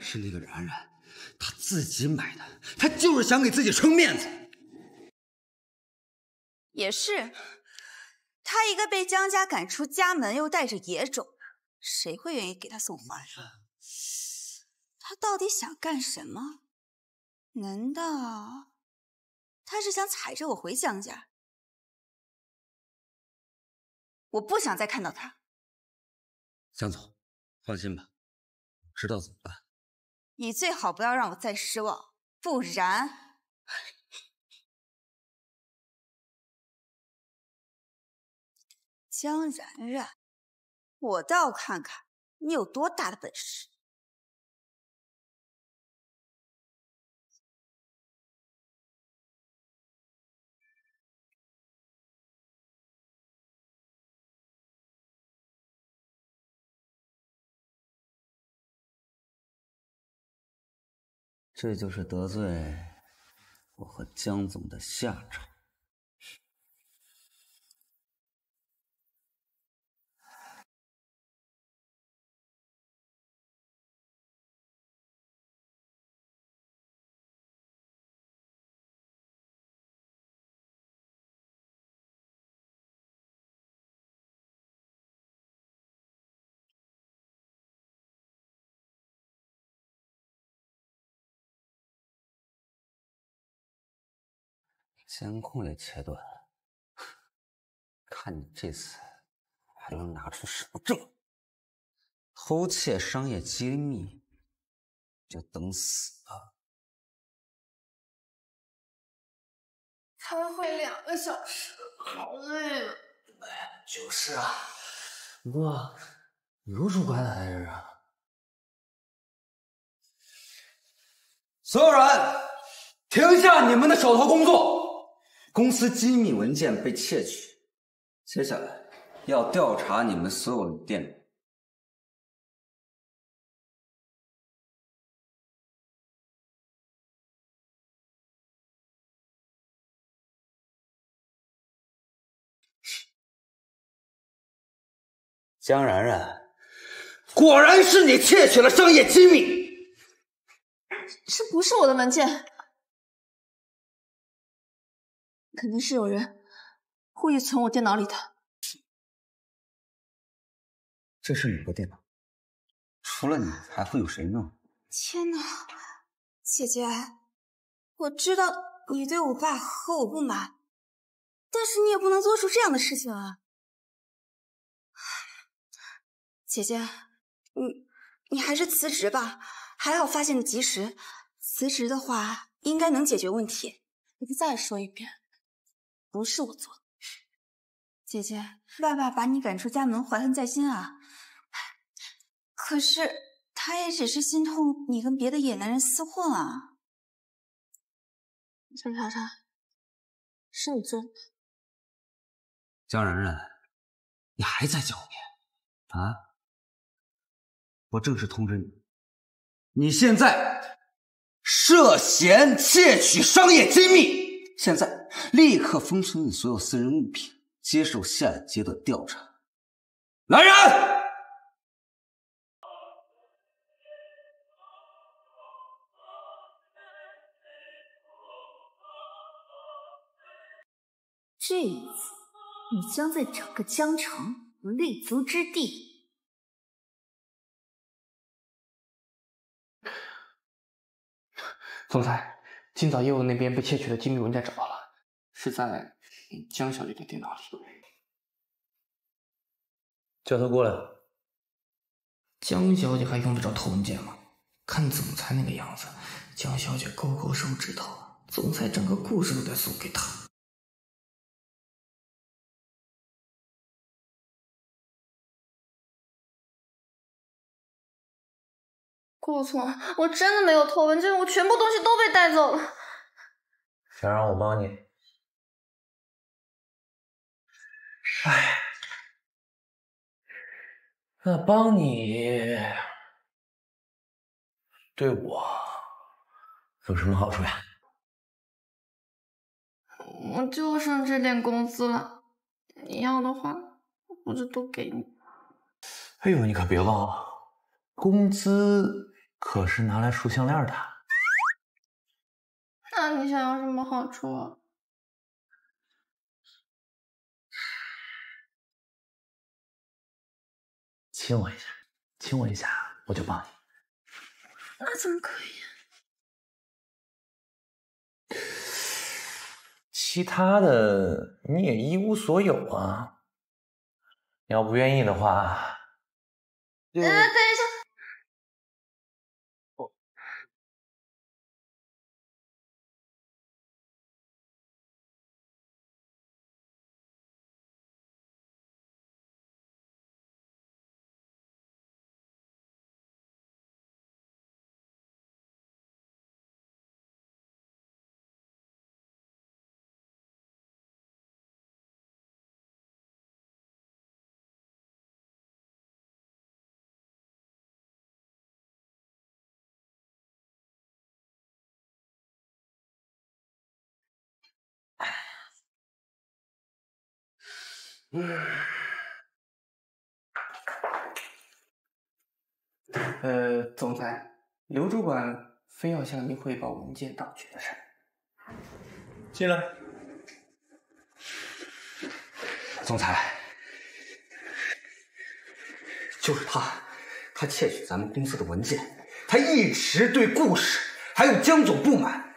是那个冉冉，她自己买的，她就是想给自己撑面子。
也是，她一个被江家赶出家门又带着野种，谁会愿意给她送花呀？她到底想干什么？难道他是想踩着我回江家？我不想再看到他。
江总，放心吧，知道怎么办。
你最好不要让我再失望，不然……江然然，我倒要看看你有多大的本事。
这就是得罪我和江总的下场。监控也切断了，看你这次还能拿出什么证？偷窃商业机密，就等死吧！
开会两个小时，好累啊！
就是啊，不过你如数乖的还是啊。
所有人，停下你们的手头工作。公司机密文件被窃取，接下来要调查你们所有的电脑。江然然，果然是你窃取了商业机密。
这不是我的文件，肯定是有人故意存我电脑里的。
这是你的电脑，除了你还会有谁呢？
天哪，姐姐，我知道你对我爸和我不满，但是你也不能做出这样的事情啊！姐姐，你你还是辞职吧，还好发现的及时。辞职的话，应该能解决问题。
你再说一遍，不是我做的。
姐姐，爸爸把你赶出家门，怀恨在心啊。可是他也只是心痛你跟别的野男人厮混啊。
江查查，是你做的。
江然然，你还在狡辩啊？我正式通知你，你现在。涉嫌窃取商业机密，现在立刻封存你所有私人物品，接受下一阶段调查。来人！
这一次，你将在整个江城有立足之地。
总裁，今早业务那边被窃取的机密文件找到了，是在江小姐的电脑里。
叫她过来。
江小姐还用得着偷文件吗？看总裁那个样子，江小姐勾勾手指头，总裁整个故事都在送给她。
顾总，我真的没有偷文件，我全部东西都被带走了。
想让我帮你？哎，那帮你对我有什么好处呀？
我就剩这点工资了，你要的话，我就都给你。
哎呦，你可别忘了，工资。可是拿来赎项链的。
那你想要什么好处啊？
亲我一下，亲我一下，我就帮你。
那怎么可以？
其他的你也一无所有啊。
你要不愿意的话，
呃，
呃，总裁，刘主管非要向您汇报文件盗取的事儿。
进来。
总裁，就是他，他窃取咱们公司的文件，他一直对顾氏还有江总不满。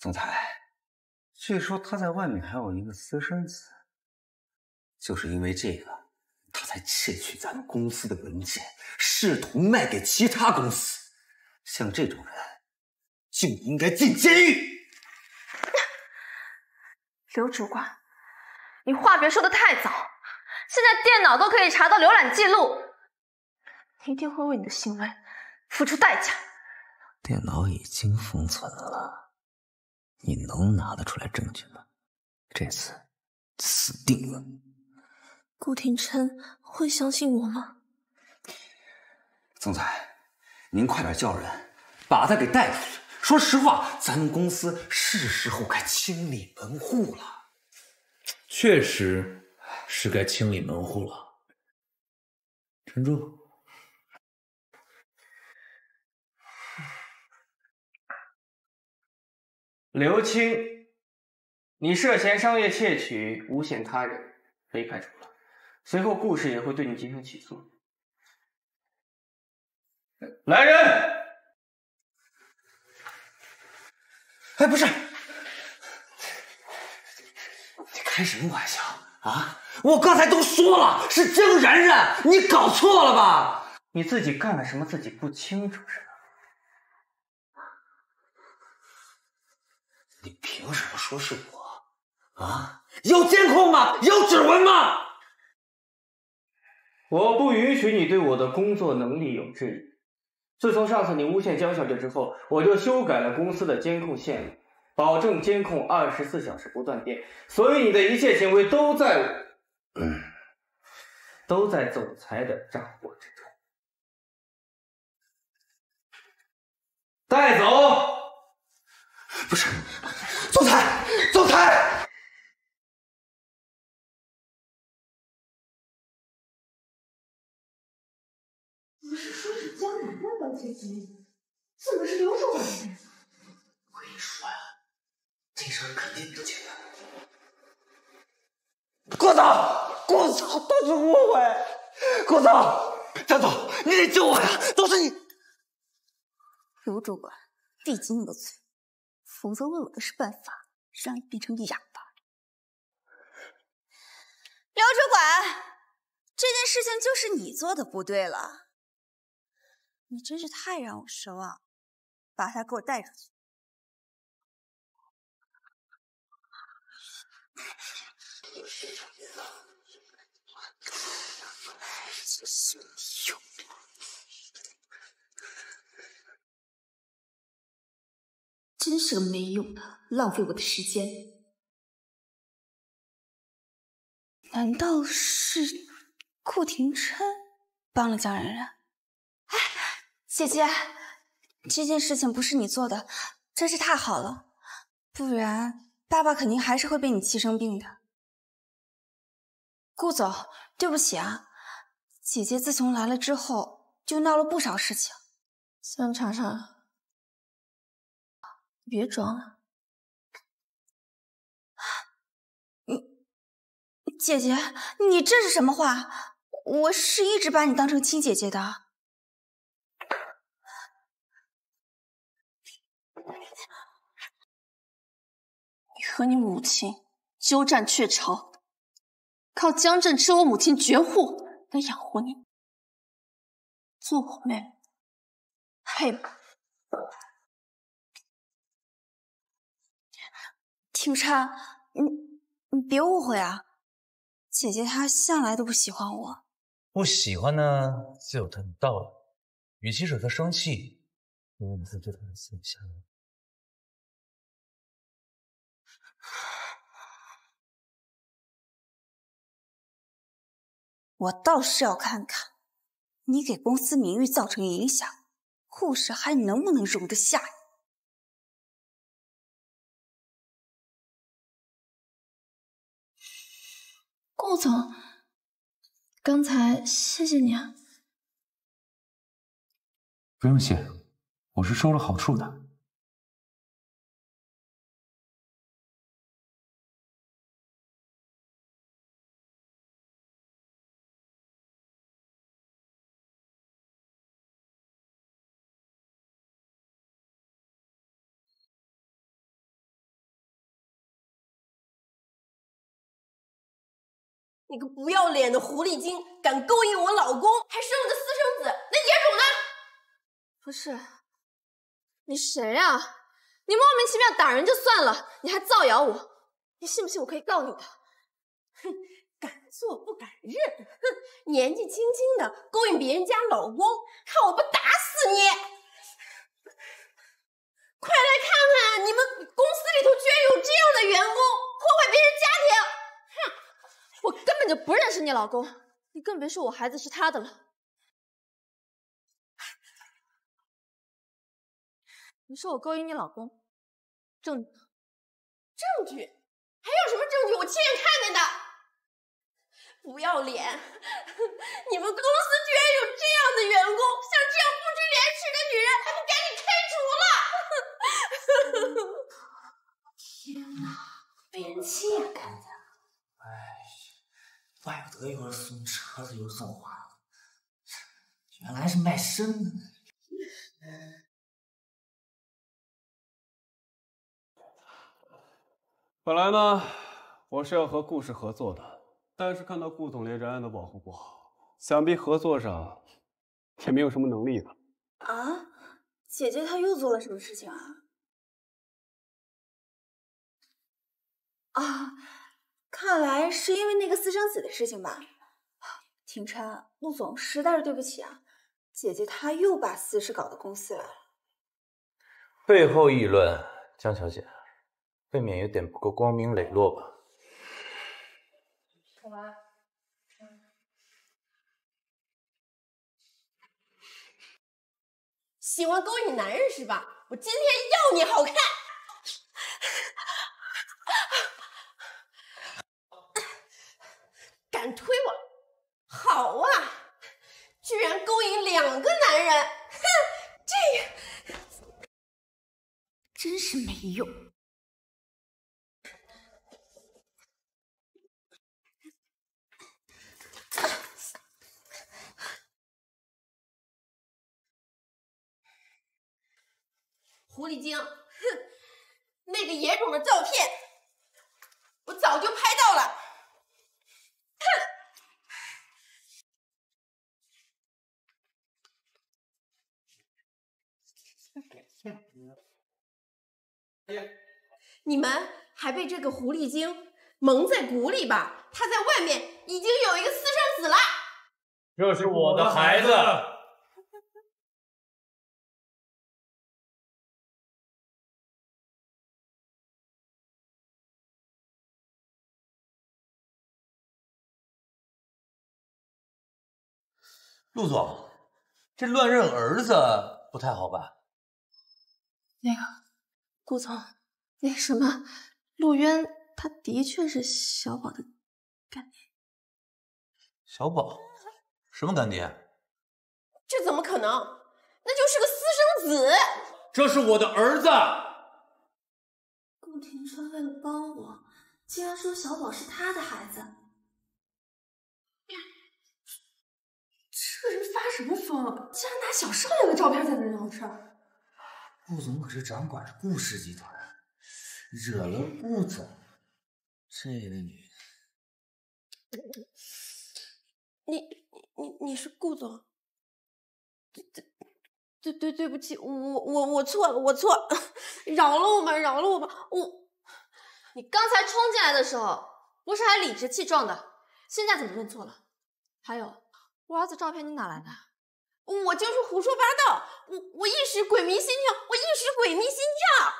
总裁，据说他在外面还有一个私生子，就是因为这个，他才窃取咱们公司的文件，试图卖给其他公司。像这种人，就应该进监狱。
刘主管，你话别说的太早，现在电脑都可以查到浏览记录，你一定会为你的行为付出代价。
电脑已经封存了，你能拿得出来证据吗？这次死定了。
顾廷琛会相信我吗？
总裁，您快点叫人把他给带出去。说实话，咱们公司是时候该清理门户了。
确实是该清理门户了。沉住。
刘青，你涉嫌商业窃取，诬陷他人，被开除了。随后，顾氏也会对你进行起诉。来人！
哎，不是，你开什么玩笑啊？我刚才都说了是江然然，你搞错了吧？
你自己干了什么，自己不清楚是吧？
你凭什么说是我？啊？有监控吗？有指纹吗？
我不允许你对我的工作能力有质疑。自从上次你诬陷江小姐之后，我就修改了公司的监控线路，保证监控二十四小时不断电，所以你的一切行为都在，嗯，都在总裁的掌握之中。带走。
不是，总裁，总裁。
不是说是江然然当窃贼，怎么是刘主管？
我跟你说呀，这事儿肯定不简单。郭总，郭总，都是误会。郭总，张总，你得救我呀！都是你。
刘主管，闭紧你的嘴，否则为我的是办法让你变成哑巴。刘主管，这件事情就是你做的不对了，你真是太让我失望，把他给我带出去。
真是个没用的，浪费我的时间。
难道是顾廷琛帮了江然然？哎，姐姐，这件事情不是你做的，真是太好了，不然爸爸肯定还是会被你气生病的。顾总，对不起啊，姐姐自从来了之后就闹了不少事情。
江茶茶，别装了。
你姐姐，你这是什么话？我是一直把你当成亲姐姐的。
你和你母亲鸠占鹊巢，
靠江镇吃我母亲绝户来养活你，做我妹妹，配吗？
庭琛，你你别误会啊，姐姐她向来都不喜欢我。
不喜欢呢，就有她的道理。与其惹她生气，不如你自对她的心下。
我倒是要看看，你给公司名誉造成影响，护士还能不能容得下你？
顾总，刚才谢谢你啊。
不用谢，我是收了好处的。
你个不要脸的狐狸精，敢勾引我老公，还生了个私生子，那野种呢？不是，你谁呀？你莫名其妙打人就算了，你还造谣我，你信不信我可以告你的？哼，敢做不敢认，哼，年纪轻轻的勾引别人家老公，看我不打死你！快来看看，你们公司里头居然有这样的员工，破坏别人家庭！哼！我根本就不认识你老公，你更别说我孩子是他的了。你说我勾引你老公，证据？证据？还有什么证据？我亲眼看见的。不要脸！你们公司居然有这样的员工，像这样不知廉耻的女人，还不赶紧开除了！
天哪，被人亲眼看见
怪不得一会儿送车子又送花，原来是卖身的。
本来呢，我是要和顾氏合作的，但是看到顾总连人安都保护不好，想必合作上也没有什么能力了。
啊，姐姐她又做了什么事情啊？啊，看来是因为那个私生子的事情吧。庭琛，陆总，实在是对不起啊，姐姐她又把私事搞到公司来了。
背后议论，江小姐，未免有点不够光明磊落吧？
干嘛？喜欢勾引男人是吧？我今天要你好看！敢推我？好啊！居然勾引两个男人，哼，这
真是没用。
狐狸精，哼！那个野种的照片，我早就拍到了。你们还被这个狐狸精蒙在鼓里吧？他在外面已经有一个私生子了。
这是我的孩子。
陆总，这乱认儿子不太好吧？
那个，顾总，那什么，陆渊他的确是小宝的干爹。
小宝，什么干爹？
这怎么可能？那就是个私生子。
这是我的儿子。
顾廷琛为了帮我，竟然说小宝是他的孩子。这个人发什么疯？竟然拿小少爷的照片在那闹事儿！
顾总可是掌管着顾氏集团，惹了顾总，这个女人
你你你是顾总？对对对对不起，我我我错了，我错了，饶了我吧，饶了我吧，我。
你刚才冲进来的时候，不是还理直气壮的，现在怎么认错了？还有，我儿子照片你哪来的？
我就是胡说八道，我我一时鬼迷心窍，我一时鬼迷心窍。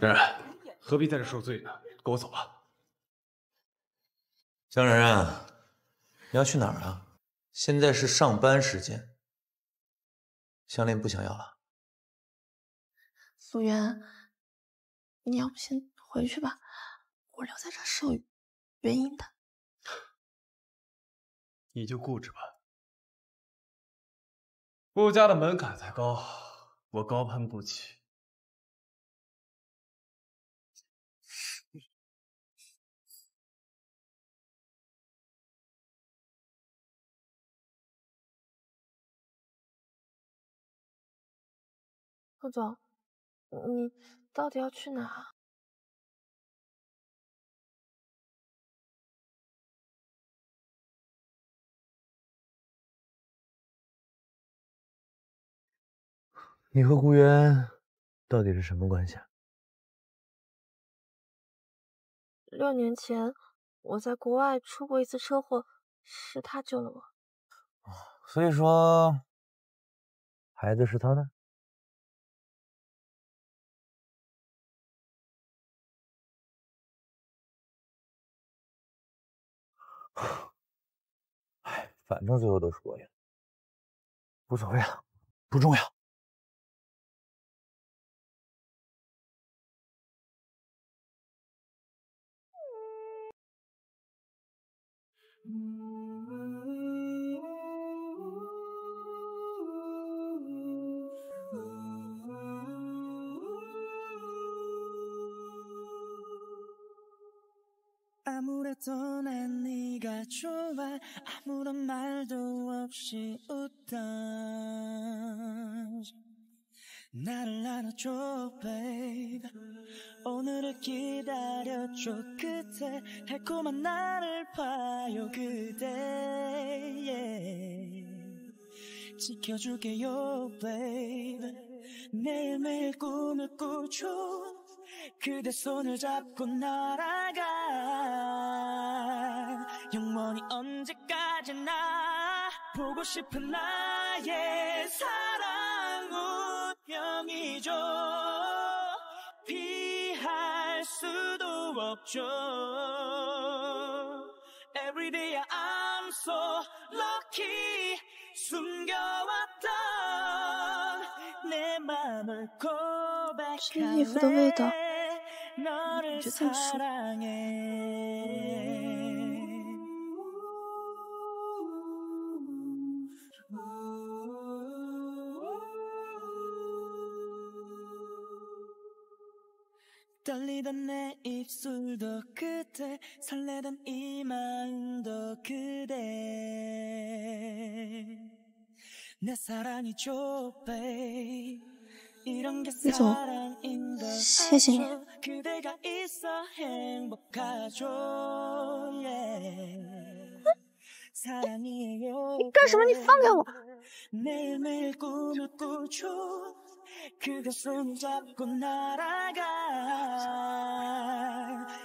然 然，何必在这受罪呢？跟我走吧。
江然然，你要去哪儿啊？现在是上班时间。项链不想要了。
苏媛，你要不先回去吧，我留在这是有原因的。
你就固执吧。顾家的门槛太高，我高攀不起。
顾总，你到底要去哪？
你和顾源到底是什么关系啊？
六年前我在国外出过一次车祸，是他救了我。
所以说，孩子是他的。哎，反正最后都是我赢，无所谓了，不重要。 아무래도 난 네가 좋아. 아무런 말도 없이 웃던 나를 안아줘 babe. 오늘을 기다려줘 끝에 달콤한 나를 봐요 그대. Yeah. 지켜줄게요 babe. 매일매일 꿈을 꾸죠 그대 손을 잡고 날아가. 영원히 언제까지나 보고 싶은 나의 사. 아니죠. 피할 수도 없죠. Every day I'm so lucky. 숨겨왔던 내 맘을 고백하네 너를 사랑해.
这衣服的味道，就这么熟。李总，谢谢你。你干什么？你放开我！
그가 손잡고 날아가.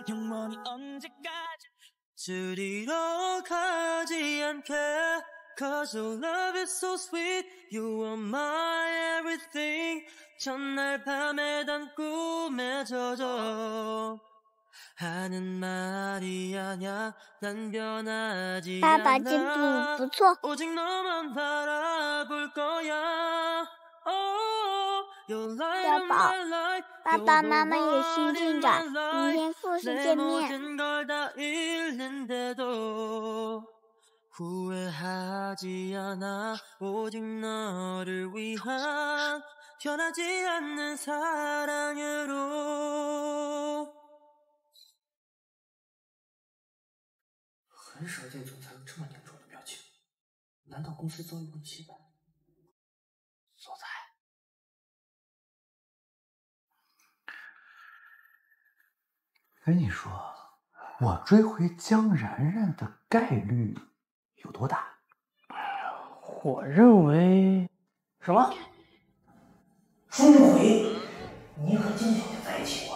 영원히 언제까지
줄이러 가지 않게. Cause your love is so sweet. You are my everything 첫날 밤에 단 꿈에 젖어. 하는 말이 아냐 난 변하지 않아. 오직 너만 바라볼 거야. 小宝，爸爸妈妈有新进展，明天复习见面。
很少见总裁有这么凝重的表情，难道公司遭遇危机了？
跟你说，我追回江然然的概率有多大？
我认为什么？
追回你和江小姐在一起过？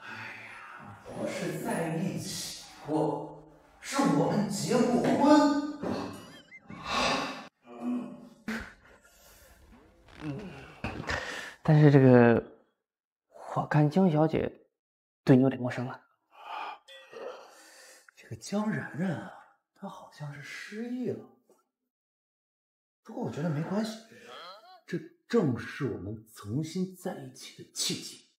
哎呀，不是在一起过，是我们结过婚。
嗯但是这个，我看江小姐对你有点陌生了。
这个江然然啊，她好像是失忆了。不过我觉得没关系，这正是我们重新在一起的契机。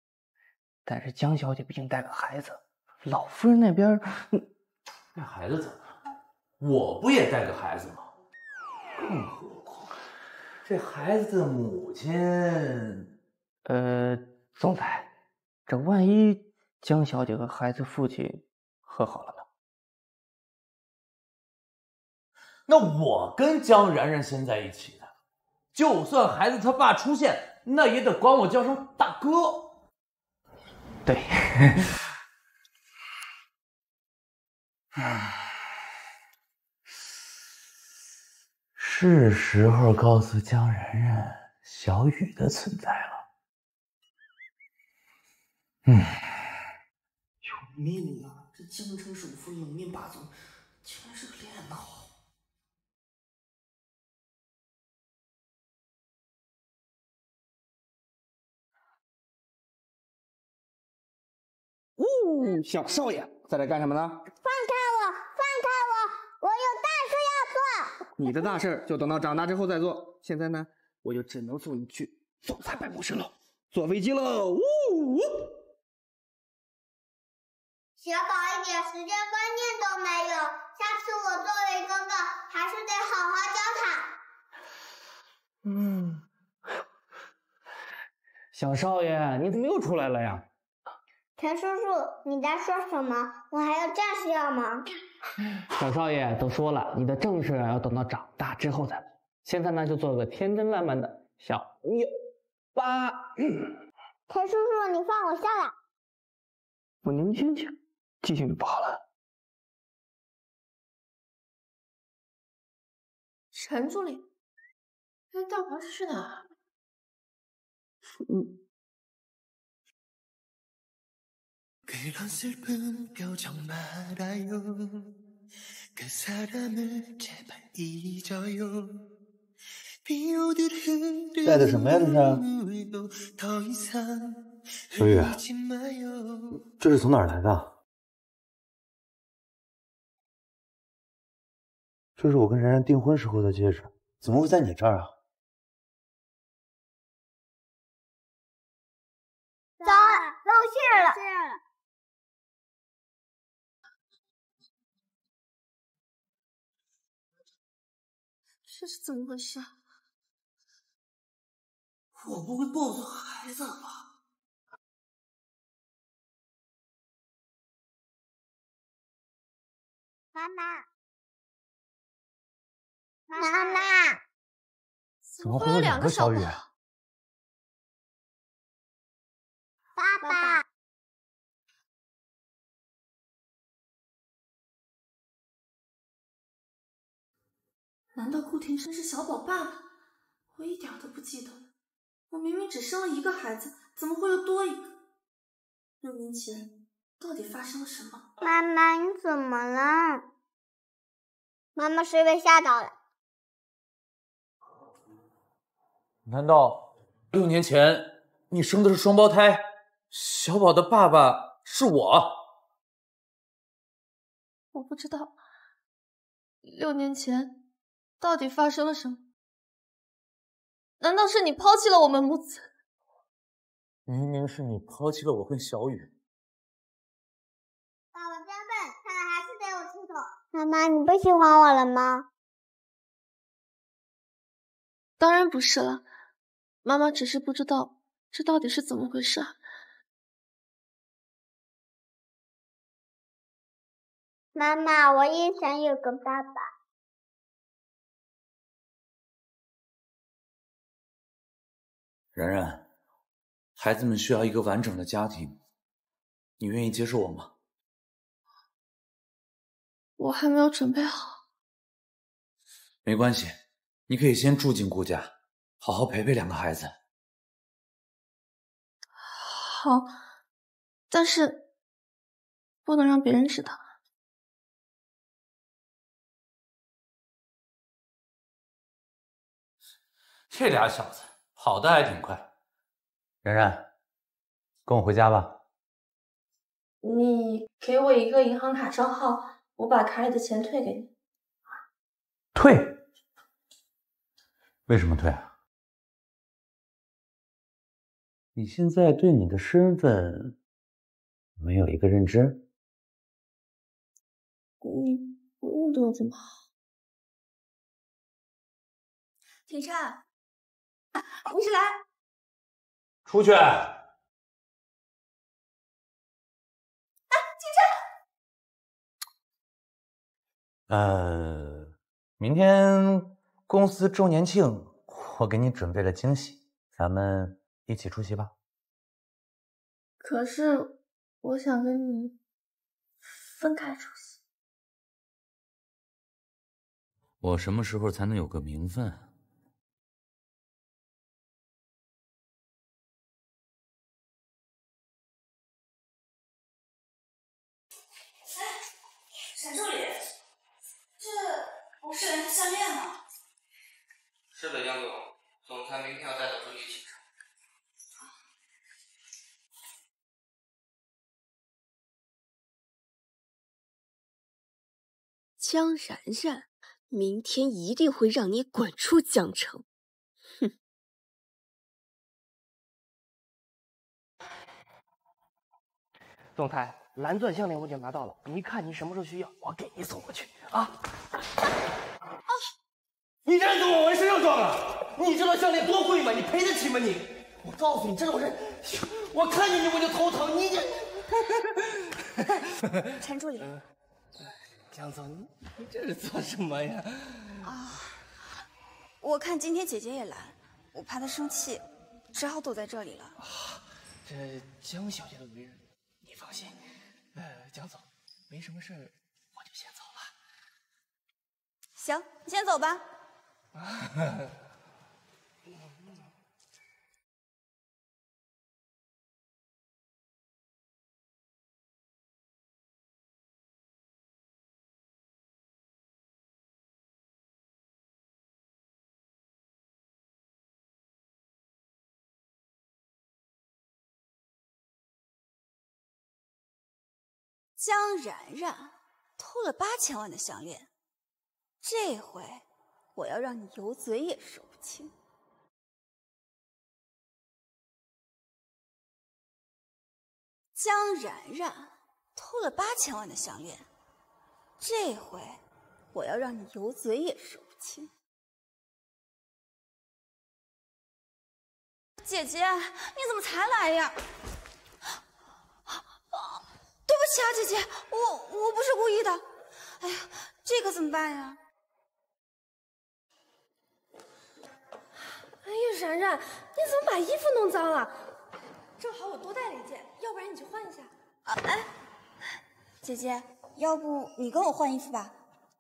但是江小姐毕竟带个孩子，老夫人那边，
那孩子怎么了？我不也带个孩子吗？更何况，
这孩子的母亲，
呃，总裁，这万一江小姐和孩子父亲和好了吗？
那我跟江然然先在一起的，就算孩子他爸出现，那也得管我叫声大哥。
对，
是时候告诉江然然小雨的存在了。嗯，
有命啊！这江城首富永面霸总，竟然是个恋脑。
呜，小少爷在这干什么呢？
放开我！放开我！我有大事要做。
你的大事就等到长大之后再做。现在呢，我就只能送你去总裁办公室了，坐飞机喽！呜呜。
小宝一点时间观念都没有，下次我作为哥哥，还是得好好教他。
嗯，小少爷，你怎么又出来了呀？
田叔叔，你在说什么？我还有正事要忙。
小少爷都说了，你的正事要等到长大之后再做。现在呢，就做个天真烂漫的小友吧。
田叔叔，你放我下来。
我年轻轻，记性就不好了。
陈助理，那大黄是去哪？
嗯。
带的什么呀？这是？小雨，这是从哪儿来的？这是我跟然然订婚时候的戒指，怎么会在你这儿啊？
走，露馅了。
这是怎么回事？
我不会抱错孩子了吧？
妈妈，妈妈，
怎么会有两个小雨？
爸爸，
难道顾廷琛是小宝爸爸？我一点都不记得了。我明明只生了一个孩子，怎么会又多一个？六年前到底发生了什么？
妈妈，你怎么了？妈妈是被吓到了。
难道六年前你生的是双胞胎？小宝的爸爸是我？
我不知道。六年前到底发生了什么？难道是你抛弃了我们母子？
明明是你抛弃了我跟小雨。
爸爸真笨，看来还是得我出头。妈妈，你不喜欢我了吗？
当然不是了，妈妈只是不知道这到底是怎么回事。
妈妈，我也想有个爸爸。
然然，孩子们需要一个完整的家庭，
你愿意接受我吗？
我还没有准备好。
没关系，你可以先住进顾家，好好陪陪两个孩子。
好，但是不能让别人知道。
这俩小子跑的还挺快。然然，跟我回家吧。
你给我一个银行卡账号，我把卡里的钱退给你。
退？为什么退啊？你现在对你的身份没有一个认知？
你不用对我这么好。
庭琛，你是来？
出去！
哎，庭
琛。呃，明天公司周年庆，我给你准备了惊喜，咱们一起出席吧。
可是我想跟你分开出席。
我什么时候才能有个名分？
沈助理，这不是人项链吗？
是的，江总，总裁明天要带到这里请示。
江然然，明天一定会让你滚出江城！哼！
总裁。蓝钻项链我已经拿到了，你看你什么时候需要，我给你送过去啊！
啊！
你这怎么往我身上撞了？你知道项链多贵吗？你赔得起吗你？我告诉你，这种人，我看见你我就头疼。你
这 陈助理，
江总，你你这是做什么呀？
啊！我看今天姐姐也来，我怕她生气，只好躲在这里了。
这江小姐的为人，你放心。呃，江总，没什么事，我就先走了。
行，你先走吧。江然然偷了八千万的项链，这回我要让你有嘴也说不清。江然然偷了八千万的项链，这回我要让你有嘴也说不清。姐姐，你怎么才来呀？对不起啊，姐姐，我我不是故意的。哎呀，这可怎么办呀？
哎呀，然然，你怎么把衣服弄脏了？正好我多带了一件，要不然你去换一下。
啊，哎，姐姐，要不你跟我换衣服吧，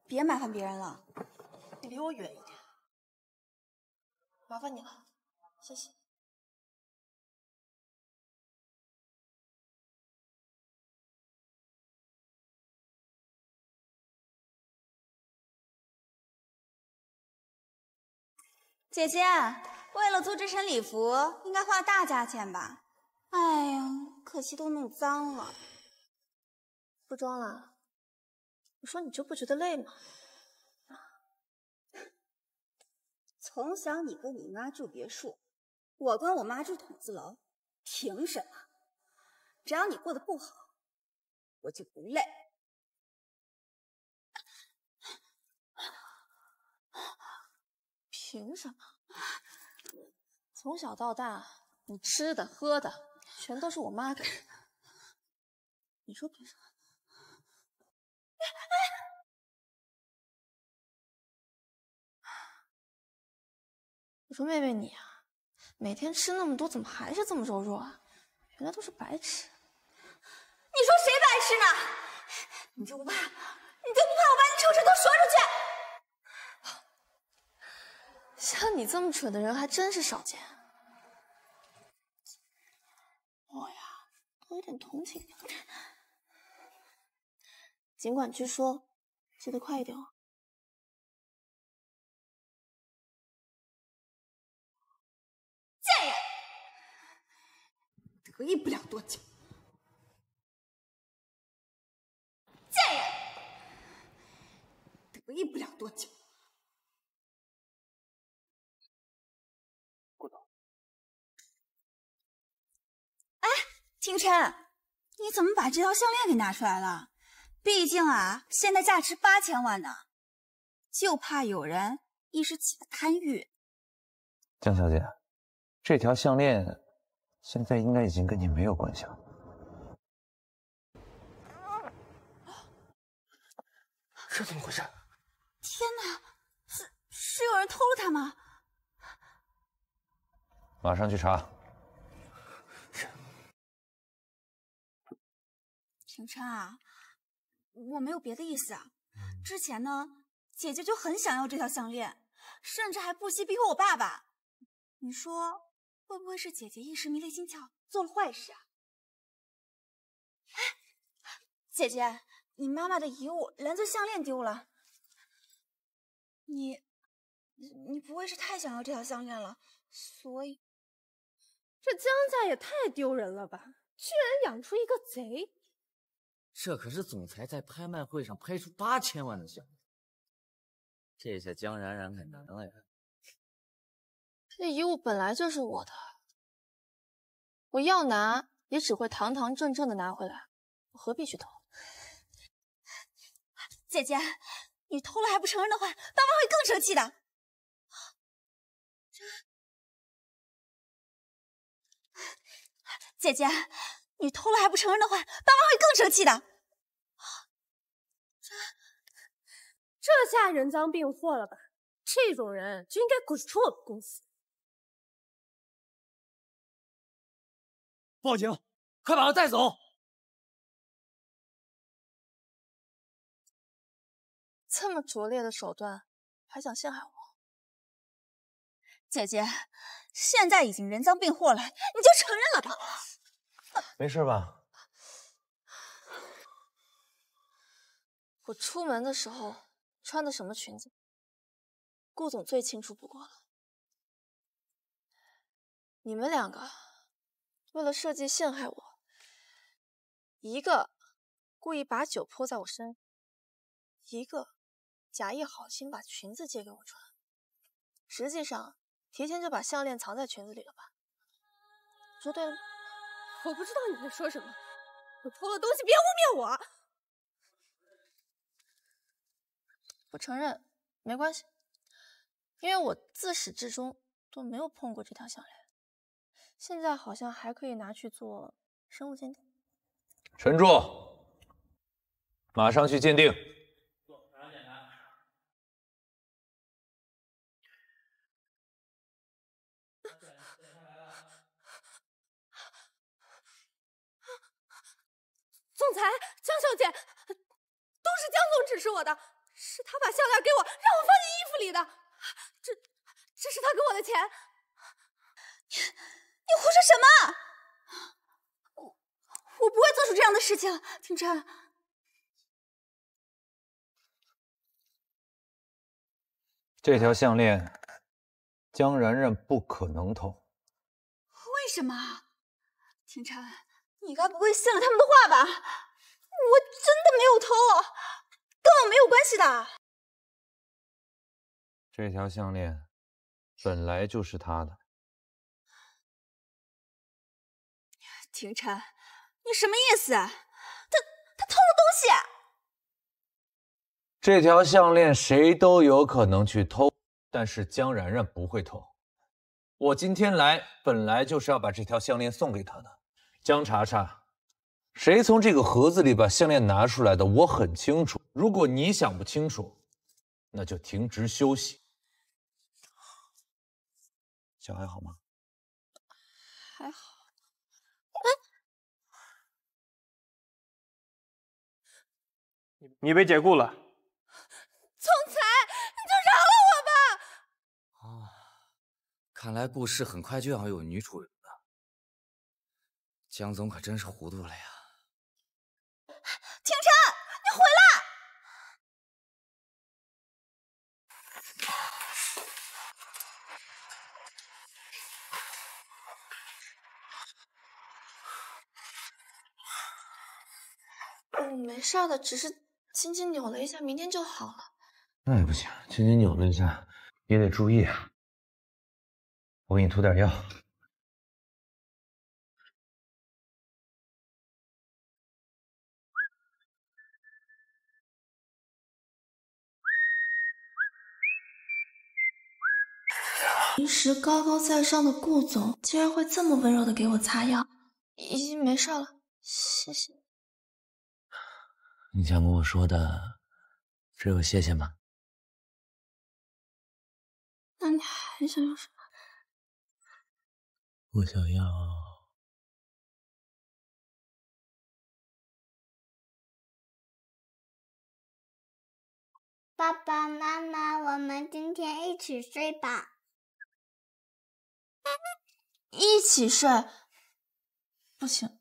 别麻烦别人了。
你离我远一点，麻烦你了，谢谢。
姐姐，为了做这身礼服，应该花大价钱吧？哎呀，可惜都弄脏了。
不装了。我说你就不觉得累吗？
从小你跟你妈住别墅，我跟我妈住筒子楼，凭什么？只要你过得不好，我就不累。
凭什么？从小到大，你吃的喝的全都是我妈给的。你说凭什么？我说妹妹你啊，每天吃那么多，怎么还是这么肉弱啊？原来都是白吃。
你说谁白吃呢？你就不怕？你就不怕我把你丑事都说出
去？像你这么蠢的人还真是少见。我呀，都有点同情你。尽管去说，记得快一点哦。
贱人，得意不了多久。贱人，得意不了多久。廷琛，你怎么把这条项链给拿出来了？毕竟啊，现在价值八千万呢，就怕有人一时起了贪欲。
江小姐，这条项链现在应该已经跟你没有关系了。
这怎么回事？
天哪，是是有人偷了它吗？
马上去查。
廷琛啊，我没有别的意思啊。之前呢，姐姐就很想要这条项链，甚至还不惜逼迫我爸爸。你说会不会是姐姐一时迷了心窍，做了坏事啊？哎，姐姐。你妈妈的遗物蓝色项链丢了，你，你不会是太想要这条项链了，所以，
这江家也太丢人了吧！居然养出一个贼！
这可是总裁在拍卖会上拍出八千万的项目，这下江冉冉可难了呀！
这遗物本来就是我的，我要拿也只会堂堂正正的拿回来，我何必去偷？
姐姐，你偷了还不承认的话，爸妈会更生气的。姐姐，你偷了还不承认的话，爸妈会更生气的。
这这下人赃并获了吧？这种人就应该滚出我们公司。
报警，快把他带走。
这么拙劣的手段，还想陷害我？
姐姐，现在已经人赃并获了，你就承认了吧。
没事吧？
我出门的时候穿的什么裙子，顾总最清楚不过了。你们两个为了设计陷害我，一个故意把酒泼在我身，一个。假意好心把裙子借给我穿，实际上提前就把项链藏在裙子里了吧？说对了吗？
我不知道你在说什么，我偷了东西，别污蔑我！
不承认没关系，因为我自始至终都没有碰过这条项链，现在好像还可以拿去做生物鉴定。
陈柱，马上去鉴定。
总裁，江小姐，都是江总指示我的，是他把项链给我，让我放进衣服里的。这，这是他给我的钱。
你，你胡说什么？我，我不会做出这样的事情，廷琛。
这条项链，江然然不可能偷。
为什么，廷琛？你该不会信了他们的话吧？我真的没有偷，跟我没有关系的。
这条项链本来就是他的。
廷琛，你什么意思？他他偷了东西？
这条项链谁都有可能去偷，但是江然然不会偷。我今天来本来就是要把这条项链送给他的。江查查，谁从这个盒子里把项链拿出来的？我很清楚。如果你想不清楚，那就停职休息。脚还好吗？
还好。
你被解雇了。
总裁，你就饶了我吧！
啊，看来顾氏很快就要有女主人了。江总可真是糊涂了呀！
廷琛，你回来！
嗯，没事的，只是轻轻扭了一下，明天就好了。
那也不行，轻轻扭了一下，也得注意啊。我给你涂点药。
时高高在上的顾总，竟然会这么温柔的给我擦药，已经没事了，谢谢。
你想跟我说的只有谢谢吗？
那你还想要什么？
我想要
爸爸妈妈，我们今天一起睡吧。
一起睡？不行。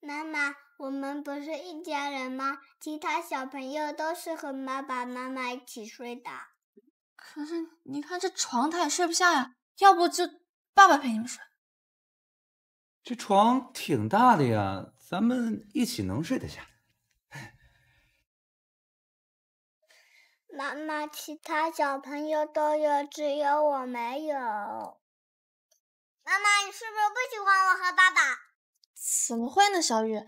妈妈，我们不是一家人吗？其他小朋友都是和爸爸妈妈一起睡的。
可是你看这床，他也睡不下呀。要不就爸爸陪你们睡。
这床挺大的呀，咱们一起能睡得下。
妈妈，其他小朋友都有，只有我没有。妈妈，你是不是不喜欢我和爸爸？
怎么会呢，小雨？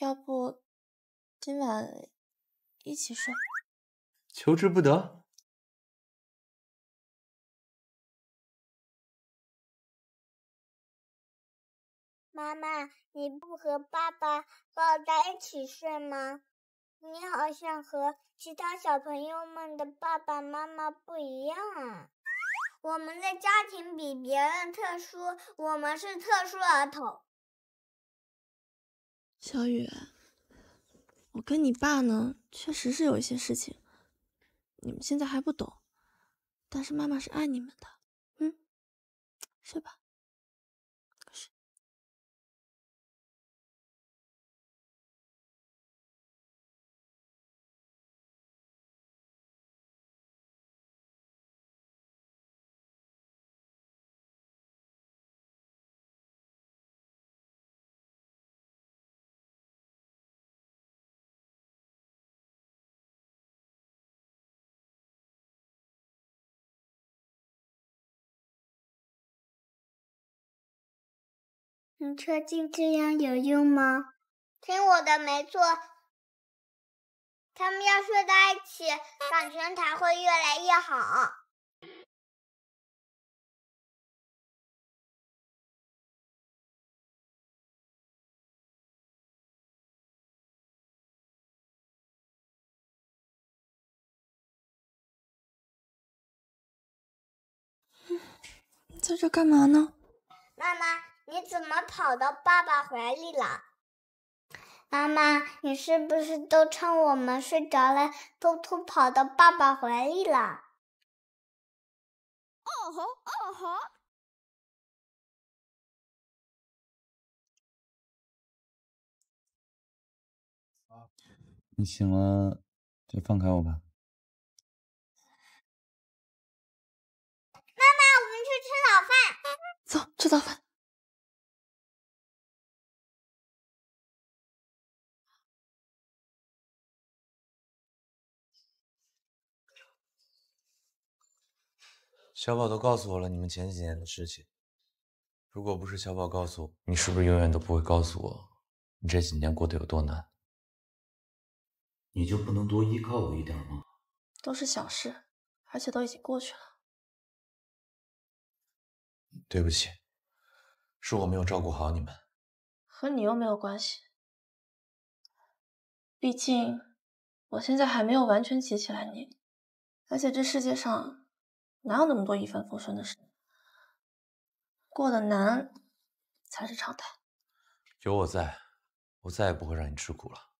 要不今晚一起睡？
求之不得。
妈妈，你不和爸爸抱在一起睡吗？你好像和其他小朋友们的爸爸妈妈不一样啊。我们的家庭比别人特殊，我们是特殊儿童。
小雨，我跟你爸呢，确实是有一些事情，你们现在还不懂，但是妈妈是爱你们的。嗯，睡吧。
你确定这样有用吗？听我的，没错。他们要睡在一起，感情才会越来越好。
你在这干嘛呢？
妈妈，你怎么跑到爸爸怀里了？妈妈，你是不是都趁我们睡着了，偷偷跑到爸爸怀里了？
哦吼哦吼！
你醒了就放开我吧。
妈妈，我们去吃早饭。
走，吃早饭。
小宝都告诉我了你们前几年的事情。如果不是小宝告诉我，你是不是永远都不会告诉我你这几年过得有多难？
你就不能多依靠我一点吗？
都是小事，而且都已经过去了。
对不起，是我没有照顾好你们。
和你又没有关系。毕竟我现在还没有完全记起来你，而且这世界上哪有那么多一帆风顺的事？过得难才是常态。
有我在我再也不会让你吃苦了。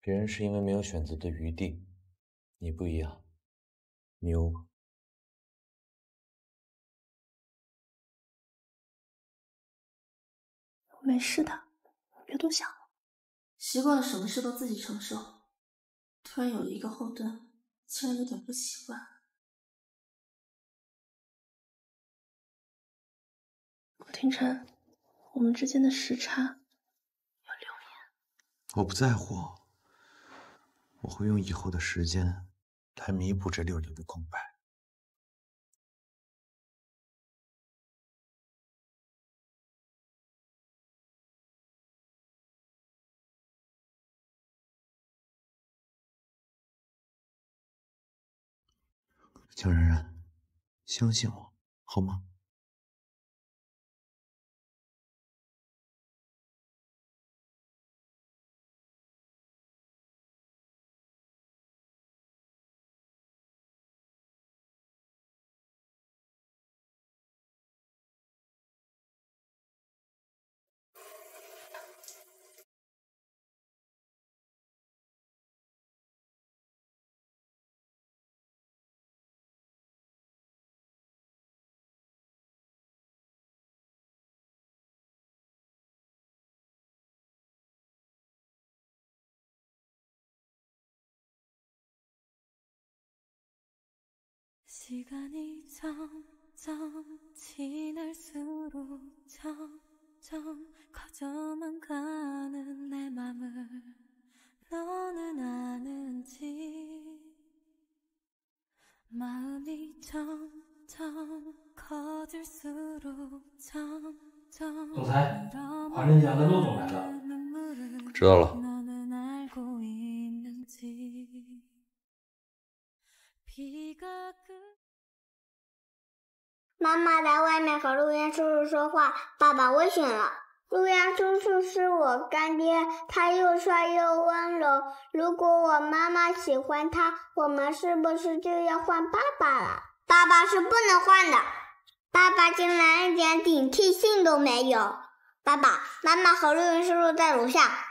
别人是因为没有选择的余地你不一样牛
没事的，别多想了。习惯了什么事都自己承受，突然有了一个后盾，竟然有点不习惯。顾廷琛，我们之间的时差有六年。
我不在乎，我会用以后的时间来弥补这六年的空白。江然然，相信我，好吗？
시간이 점점 지날수록 점점 커져만 가는 내 맘을 너는 아는지 마음이 점점 커질수록 점점
总裁，华人家的陆总来了。
知道了。
너는 알고 있는지 비가 끝
妈妈在外面和陆源叔叔说话，爸爸危险了。陆源叔叔是我干爹，他又帅又温柔。如果我妈妈喜欢他，我们是不是就要换爸爸了？爸爸是不能换的，爸爸竟然一点警惕性都没有。爸爸妈妈和陆源叔叔在楼下。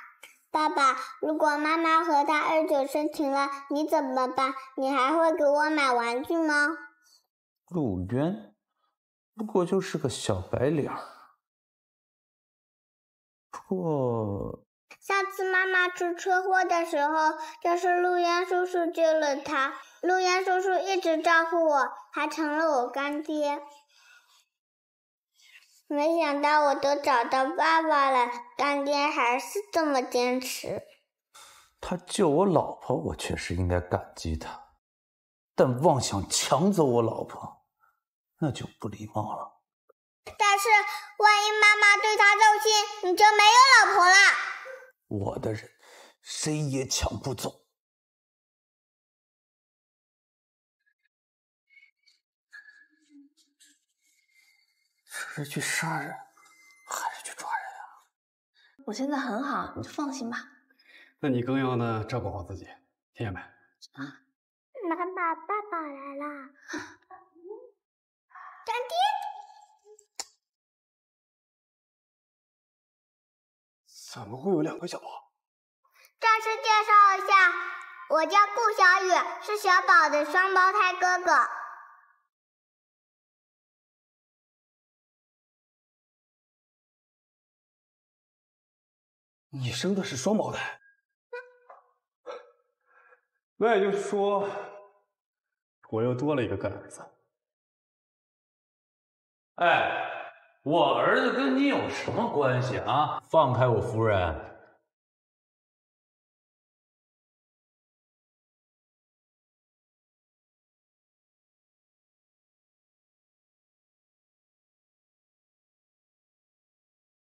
爸爸，如果妈妈和他二九生情了，你怎么办？你还会给我买玩具吗？
陆渊。不过就是个小白脸儿，不过
上次妈妈出车祸的时候，就是陆渊叔叔救了她。陆渊叔叔一直照顾我，还成了我干爹。没想到我都找到爸爸了，干爹还是这么坚持。
他救我老婆，我确实应该感激他，但妄想抢走我老婆。那就不礼貌了。
但是，万一妈妈对他动心，你就没有老婆了。
我的人，谁也抢不走。是去杀人，还是去抓人啊？
我现在很好，你就放心吧。
那你更要呢照顾好自己，听见没？
啊！妈妈，爸爸来了。干爹，
怎么会有两个小宝？
正式介绍一下，我叫顾小雨，是小宝的双胞胎哥哥。
你生的是双胞胎，那也就是说，我又多了一个干儿子。
哎，我儿子跟你有什么关系啊？放开我夫人！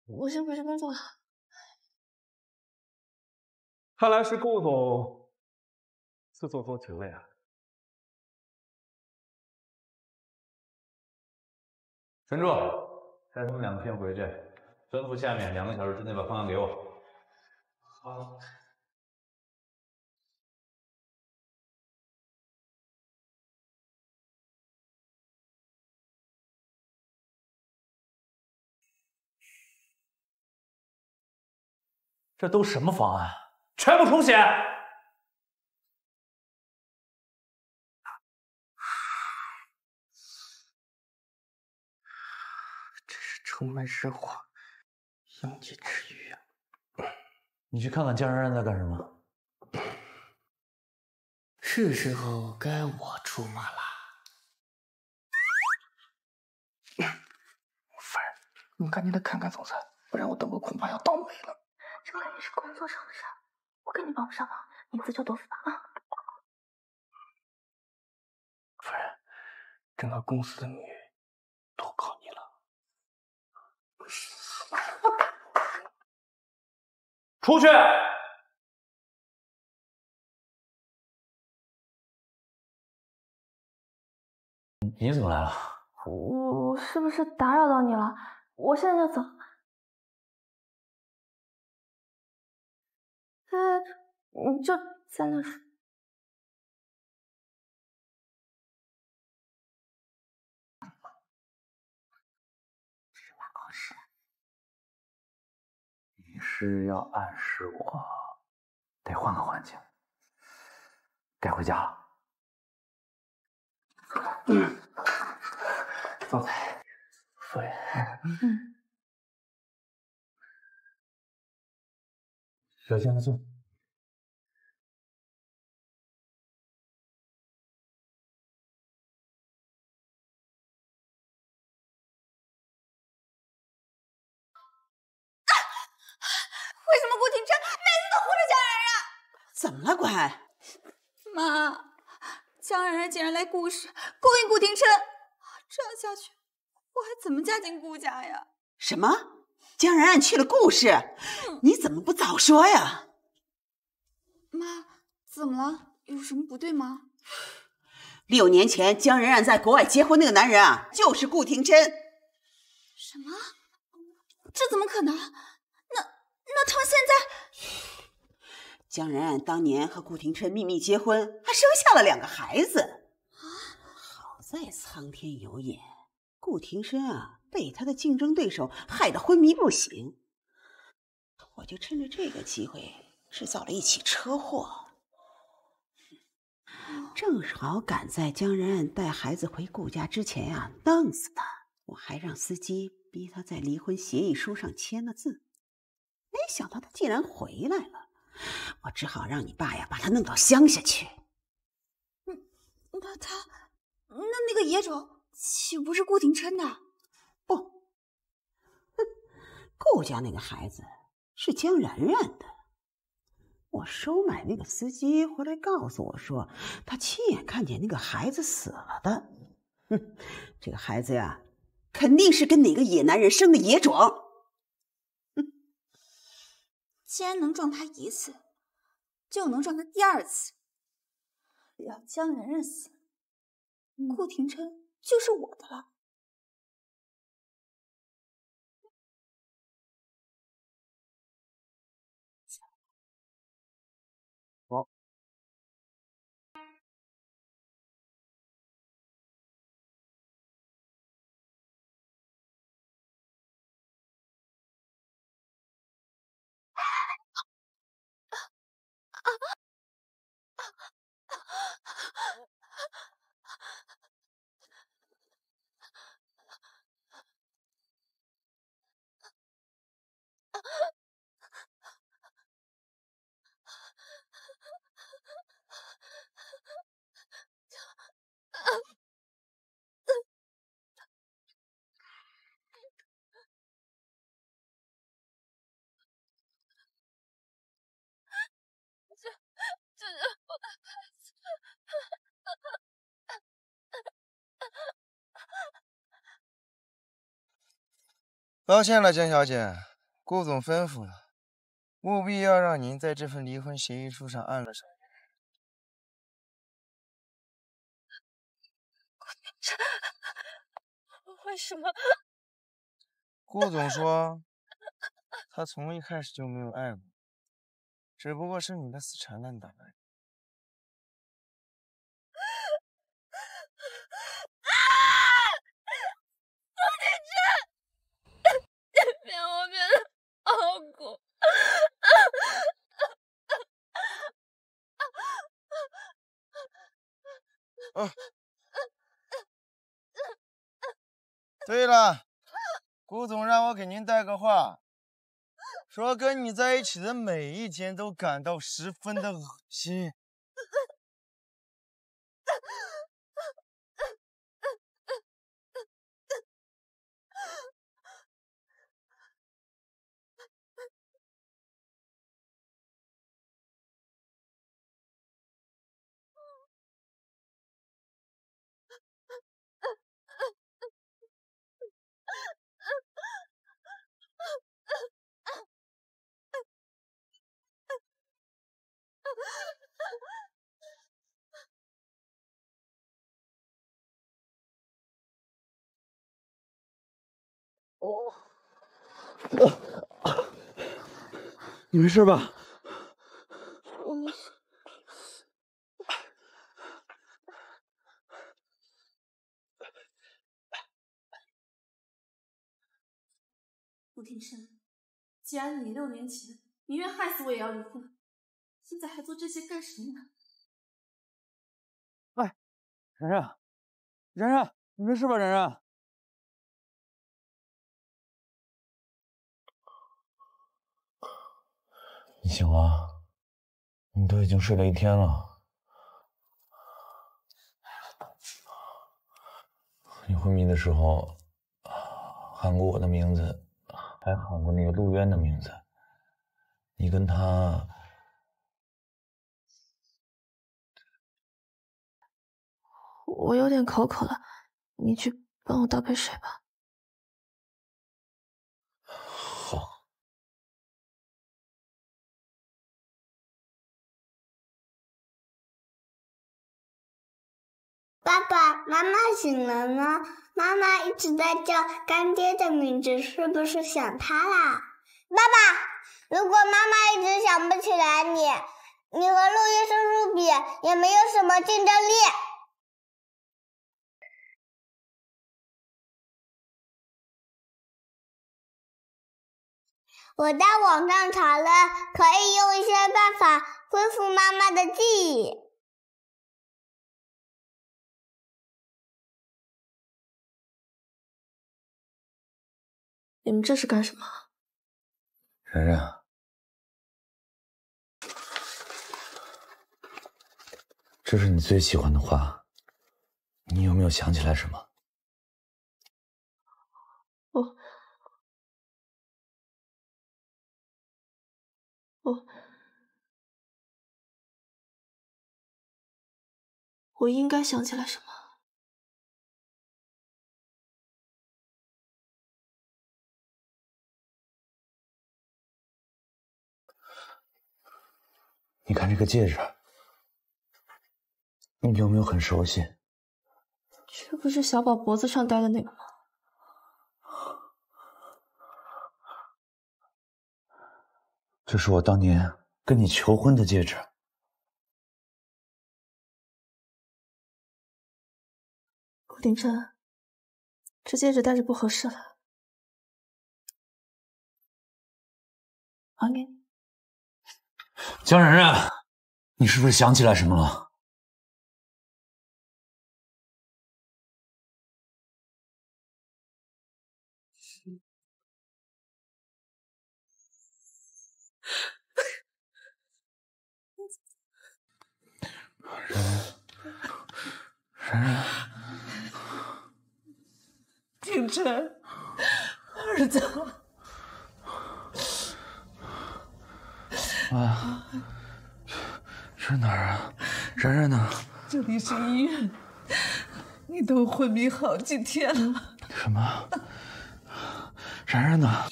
我先回去工作了。
看来是顾总自作多情了呀。
陈柱，带他们两个先回去，吩咐下面两个小时之内把方案给我。
好。
这都什么方案？全部重写！
真是城门失火，殃及池鱼啊！
你去看看江珊珊在干什么。
是时候该我出马了。夫人，你赶紧得看看总裁，不然我等会恐怕要倒霉了。
这肯定是工作上的事儿。跟你帮不上忙，你自求多福吧啊！
夫人，整个公司的名誉都靠你了。
出去！
你怎么来了？
我我是不是打扰到你了？我现在就走。呃，你就在那睡。
你是要暗示我得换个环境，该回家了。
嗯，总裁，夫人，
嗯，
小心坐。
为什么顾廷琛每次都护着江然然？
怎么了，乖？
妈，江然然竟然来顾氏勾引顾廷琛，这样下去，我还怎么嫁进顾家呀？
什么？江然然去了顾氏？你怎么不早说呀？
妈，怎么了？有什么不对吗？
六年前江然然在国外结婚那个男人啊，就是顾廷琛。
什么？这怎么可能？那那他们现在……
江然然当年和顾廷琛秘密结婚，还生下了两个孩子。啊好在苍天有眼，顾廷琛啊，被他的竞争对手害得昏迷不醒。我就趁着这个机会制造了一起车祸，正好赶在江然带孩子回顾家之前呀、弄死他。我还让司机逼他在离婚协议书上签了字，没想到他竟然回来了。我只好让你爸呀把他弄到乡下去。
那他，那那个野种岂不是顾廷琛的？
顾家那个孩子是江然然的。我收买那个司机回来告诉我说，他亲眼看见那个孩子死了的。哼，这个孩子呀，肯定是跟哪个野男人生的野种。
既然能撞他一次，就能撞他第二次。只要江然然死，顾廷琛就是我的了。
好。
这这是我的孩子。
抱歉了，江小姐，顾总吩咐了，务必要让您在这份离婚协议书上按了手印。
为什么？
顾总说，他从一开始就没有爱过，只不过是你的死缠烂打而已。
变我变得好苦。
哦，对了，顾总让我给您带个话，说跟你在一起的每一天都感到十分的恶心。
哦，你没事吧？
我没事。
顾庭生，既然你六年前宁愿害死我也要离婚，现在还做这些干什么呢？
喂，然然，然然，你没事吧？然然。
你醒了，你都已经睡了一天了。你昏迷的时候喊过我的名字，还喊过那个陆渊的名字。你跟他，
我有点口渴了，你去帮我倒杯水吧。
爸爸妈妈醒了呢，妈妈一直在叫干爹的名字，是不是想他啦？爸爸，如果妈妈一直想不起来你，你和陆叶叔叔比也没有什么竞争力。我在网上查了，可以用一些办法恢复妈妈的记忆。
你们这是干什么？
然然，这是你最喜欢的花，你有没有想起来什么？
我我我应该想起来什么？
你看这个戒指，你有没有很熟悉？
这不是小宝脖子上戴的那个吗？
这是我当年跟你求婚的戒指。
顾廷琛，这戒指戴着不合适了，还给你。
江然然，你是不是想起来什么了？然然，
景琛，儿子。
啊，这是哪儿啊？然然呢？
这里是医院，你都昏迷好几天了。
什么？然然呢？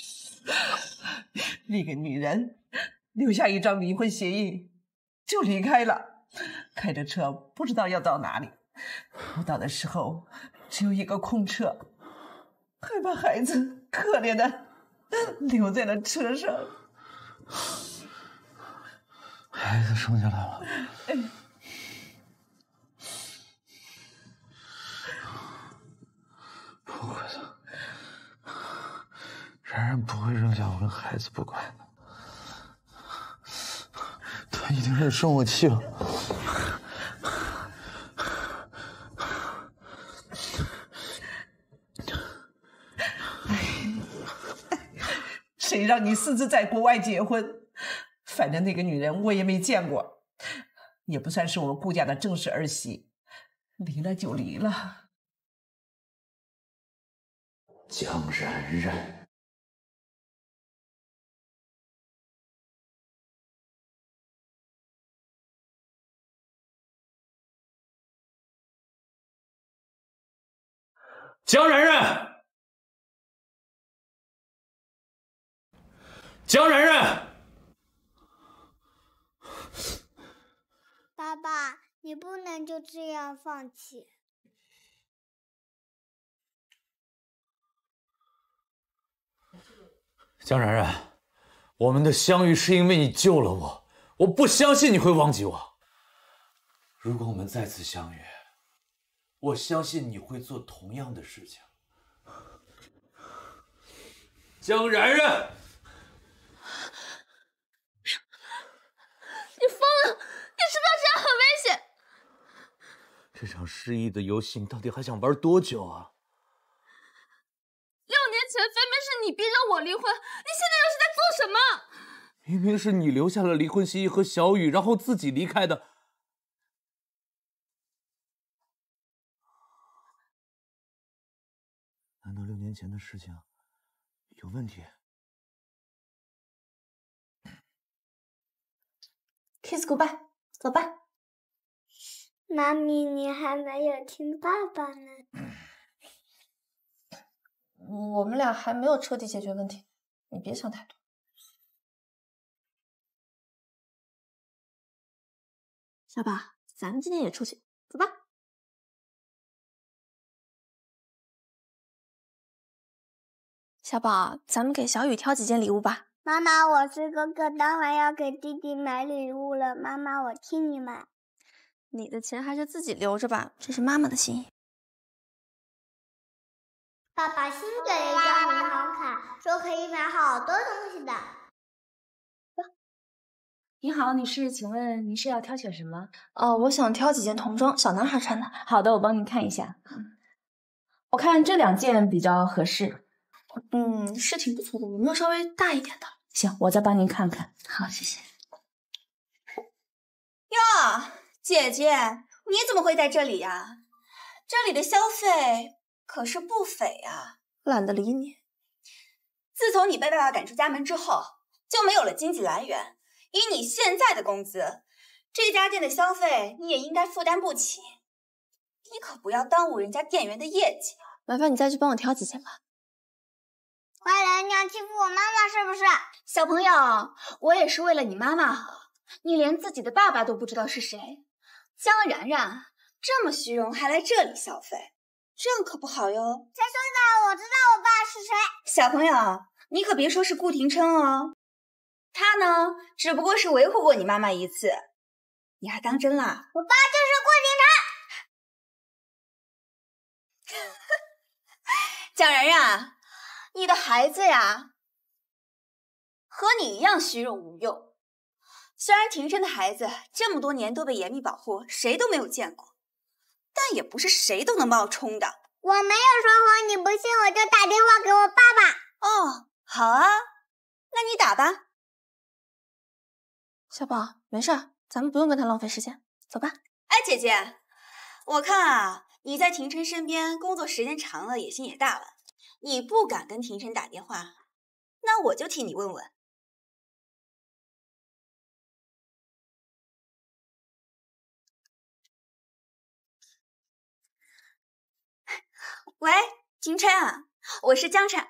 那个女人留下一张离婚协议就离开了，开着车不知道要到哪里。我到的时候只有一个空车，还把孩子可怜的留在了车上。
孩子生下来了，不会的，然然不会扔下我跟孩子不管的，他一定是生我气了。
谁让你私自在国外结婚？反正那个女人我也没见过，也不算是我们顾家的正式儿媳，离了就离了。
江然然，江然然，江然然，
爸爸，你不能就这样放弃。
江然然，我们的相遇是因为你救了我，我不相信你会忘记我。如果我们再次相遇，我相信你会做同样的事情。江然然，
你疯了！你知道这样很危险。
这场失忆的游戏你到底还想玩多久啊？
六年前分明是你逼着我离婚，你现在又是在做什么？
明明是你留下了离婚协议和小雨，然后自己离开的。难道六年前的事情有问题
？Kiss goodbye，走吧。
妈咪，你还没有听爸爸呢。
我们俩还没有彻底解决问题，你别想太多。小宝，咱们今天也出去，走吧。小宝，咱们给小雨挑几件礼物吧。
妈妈，我是哥哥，当然要给弟弟买礼物了。妈妈，我替你买。
你的钱还是自己留着吧，这是妈妈的心意。
爸爸新给了一张银行卡，说可以买好多东西的。
您好，女士，请问您是要挑选什么？
哦，我想挑几件童装，小男孩穿的。
好的，我帮您看一下。我看这两件比较合适。
嗯，是挺不错的，有没有稍微大一点的？
行，我再帮您看看。
好，谢谢。哟，姐姐，你怎么会在这里呀？这里的消费可是不菲啊！懒得理你。自从你被爸爸赶出家门之后，就没有了经济来源。以你现在的工资，这家店的消费你也应该负担不起。你可不要耽误人家店员的业绩。麻烦你再去帮我挑几件吧。
坏人，你要欺负我妈妈是不是？
小朋友，我也是为了你妈妈好。你连自己的爸爸都不知道是谁，江然然这么虚荣还来这里消费，这样可不好哟。
谁说的？我知道我爸是谁。
小朋友，你可别说是顾廷琛哦，他呢只不过是维护过你妈妈一次，你还当真了？
我爸就是顾廷琛。
江然然。你的孩子呀，和你一样虚荣无用。虽然庭琛的孩子这么多年都被严密保护，谁都没有见过，但也不是谁都能冒充的。
我没有说谎，你不信我就打电话给我爸爸。
哦，好啊，那你打吧。小宝，没事儿，咱们不用跟他浪费时间，走吧。哎，姐姐，我看啊，你在庭琛身边工作时间长了，野心也大了。你不敢跟庭琛打电话，那我就替你问问。喂，金琛，我是江晨。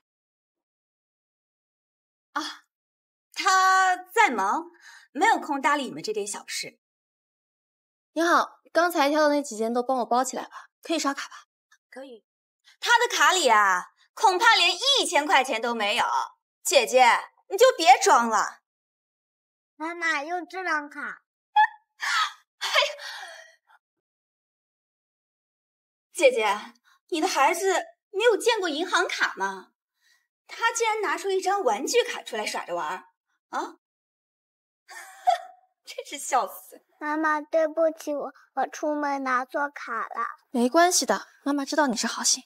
啊，他在忙，没有空搭理你们这点小事。你好，刚才挑的那几件都帮我包起来吧，可以刷卡吧？可以。他的卡里啊。恐怕连一千块钱都没有，姐姐你就别装了。
妈妈用这张卡。
哎呀，姐姐，你的孩子没有见过银行卡吗？他竟然拿出一张玩具卡出来耍着玩啊！真是笑死！
妈妈，对不起，我我出门拿错卡了。
没关系的，妈妈知道你是好心。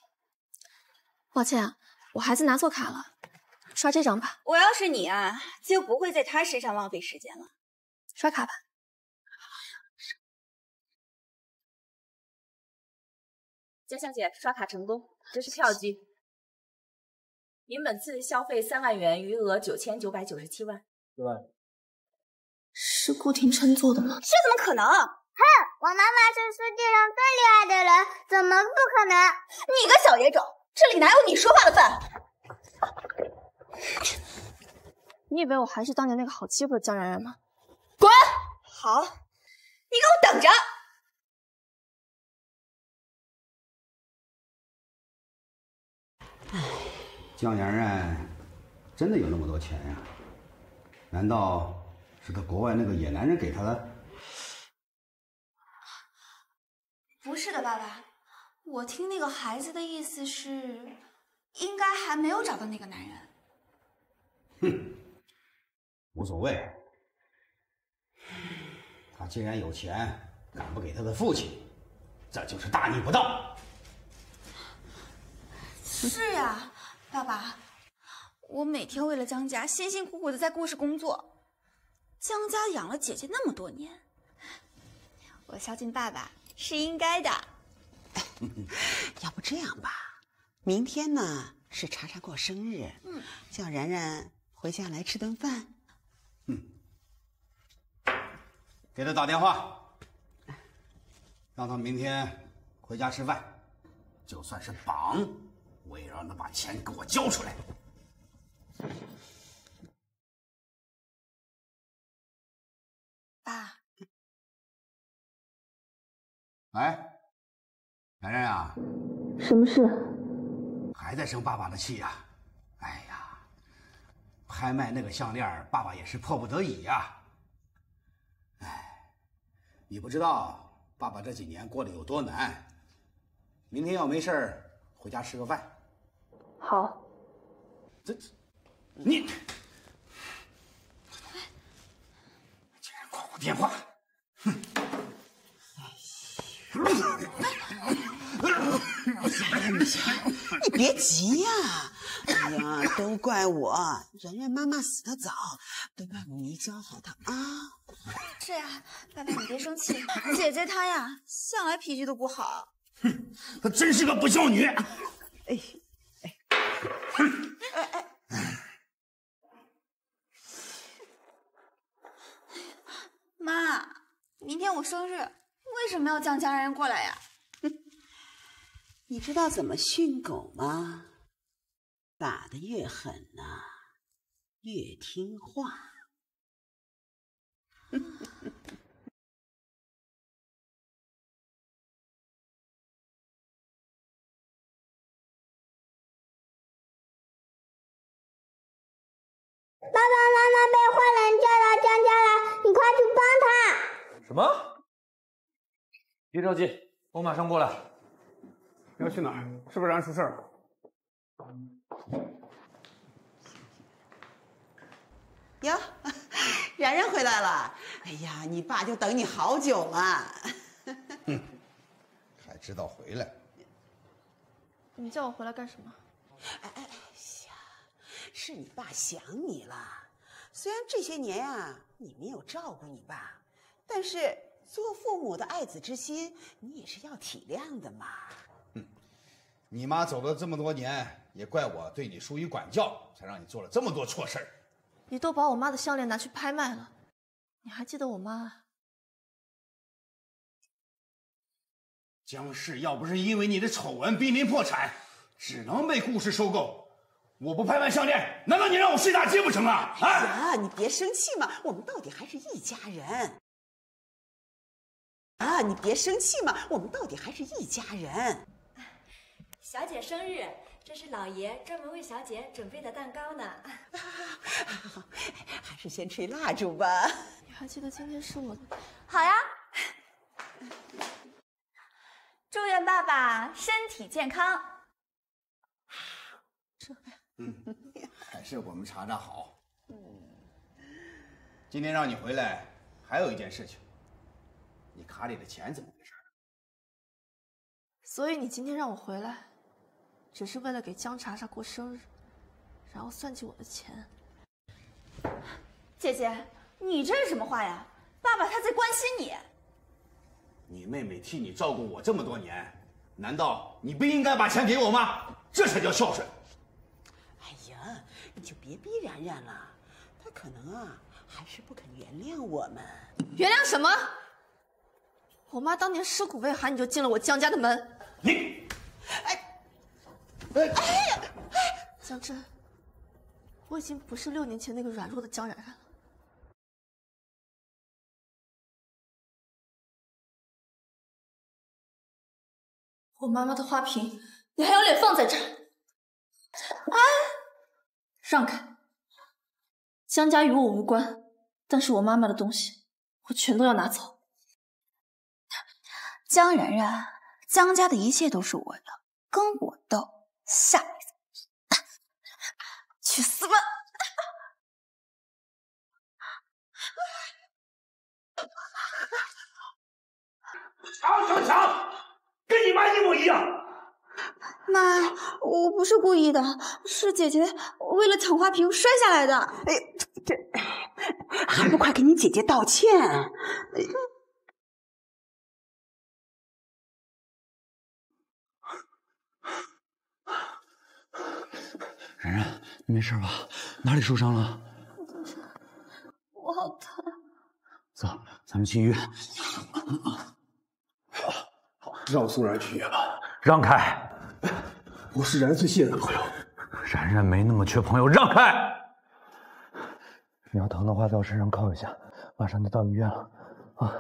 抱歉，我孩子拿错卡了。
刷这张吧。
我要是你啊，就不会在他身上浪费时间了。
刷卡吧。
江小姐，刷卡成功，这是票据。您本次消费三万元，余额九千九百九十七万。
对。
是顾廷琛做的吗？
这怎么可能？
哼，我妈妈是世界上最厉害的人，怎么不可能？
你个小野种，这里哪有你说话的份？
你以为我还是当年那个好欺负的江然然吗？
滚！好，你给我等着！
江然然真的有那么多钱呀？难道是他国外那个野男人给他的？
不是的，爸爸，我听那个孩子的意思是，应该还没有找到那个男人。
哼，无所谓。他既然有钱，敢不给他的父亲，这就是大逆不道。
是呀，爸爸，我每天为了江家辛辛苦苦的在顾氏工作，江家养了姐姐那么多年，我孝敬爸爸是应该的。
要不这样吧，明天呢是查查过生日，
嗯，
叫然然回家来吃顿饭。
嗯给他打电话，让他明天回家吃饭，就算是绑，我也让他把钱给我交出来。
爸，
哎，然然啊，
什么事？
还在生爸爸的气呀、哎呀，拍卖那个项链，爸爸也是迫不得已呀、哎，你不知道爸爸这几年过得有多难。明天要没事儿，回家吃个饭。
好。
这，你竟然挂我电话！
哼你别急呀、哎呀，都怪我，然然妈妈死得早，都怪你没教好她啊。
是呀，爸爸你别生气，姐姐她呀向来脾气都不好。
哼她真是个不孝女。
哎，
妈，明天我生日，为什么要叫家人过来呀？
你知道怎么训狗吗？打得越狠呢、越听话。
你快去帮他！
什么？别着急，我马上过来。
你要去哪儿？是不是然出事儿了？
哟，然然回来了。哎呀，你爸就等你好久了。
还知道回来？
你叫我回来干什么？
哎哎哎呀，是你爸想你了。虽然这些年啊，你没有照顾你爸，但是做父母的爱子之心，你也是要体谅的嘛。
你妈走了这么多年，也怪我对你疏于管教，才让你做了这么多错事儿。
你都把我妈的项链拿去拍卖了，你还记得我妈？
江氏要不是因为你的丑闻濒临破产，只能被顾氏收购。我不拍卖项链，难道你让我睡大街不成啊？啊！
呀，你别生气嘛，我们到底还是一家人。啊，你别生气嘛，我们到底还是一家人。
小姐生日，这是老爷专门为小姐准备的蛋糕呢。
还是先吹蜡烛吧。
你还记得今天是我的？
好呀。祝愿爸爸身体健康。
嗯，还是我们查查好。今天让你回来，还有一件事情，你卡里的钱怎么回事？
所以你今天让我回来，只是为了给江查查过生日，然后算计我的钱。
姐姐，你这是什么话呀？爸爸他在关心你。
你妹妹替你照顾我这么多年，难道你不应该把钱给我吗？这才叫孝顺。
你就别逼然然了，她可能啊还是不肯原谅我们。
原谅什么？我妈当年尸骨未寒，你就进了我江家的门。
你，
哎，哎呀，江真，我已经不是六年前那个软弱的江然然了。我妈妈的花瓶，你还有脸放在这儿？哎，让开！江家与我无关，但是我妈妈的东西，我全都要拿走。
江然然，江家的一切都是我的，跟我斗，下辈子去死吧！
强强强，跟你妈一模一样。
妈，我不是故意的，是姐姐为了抢花瓶摔下来的。哎，
这还不快给你姐姐道歉！
然然，你没事吧？哪里受伤了？
我好疼。
走，咱们去医院。
好让我送然去医院吧。
让开！
我是然最信任的朋友。
然然没那么缺朋友，让开！你要疼的话，在我身上靠一下，马上就到医院了。啊！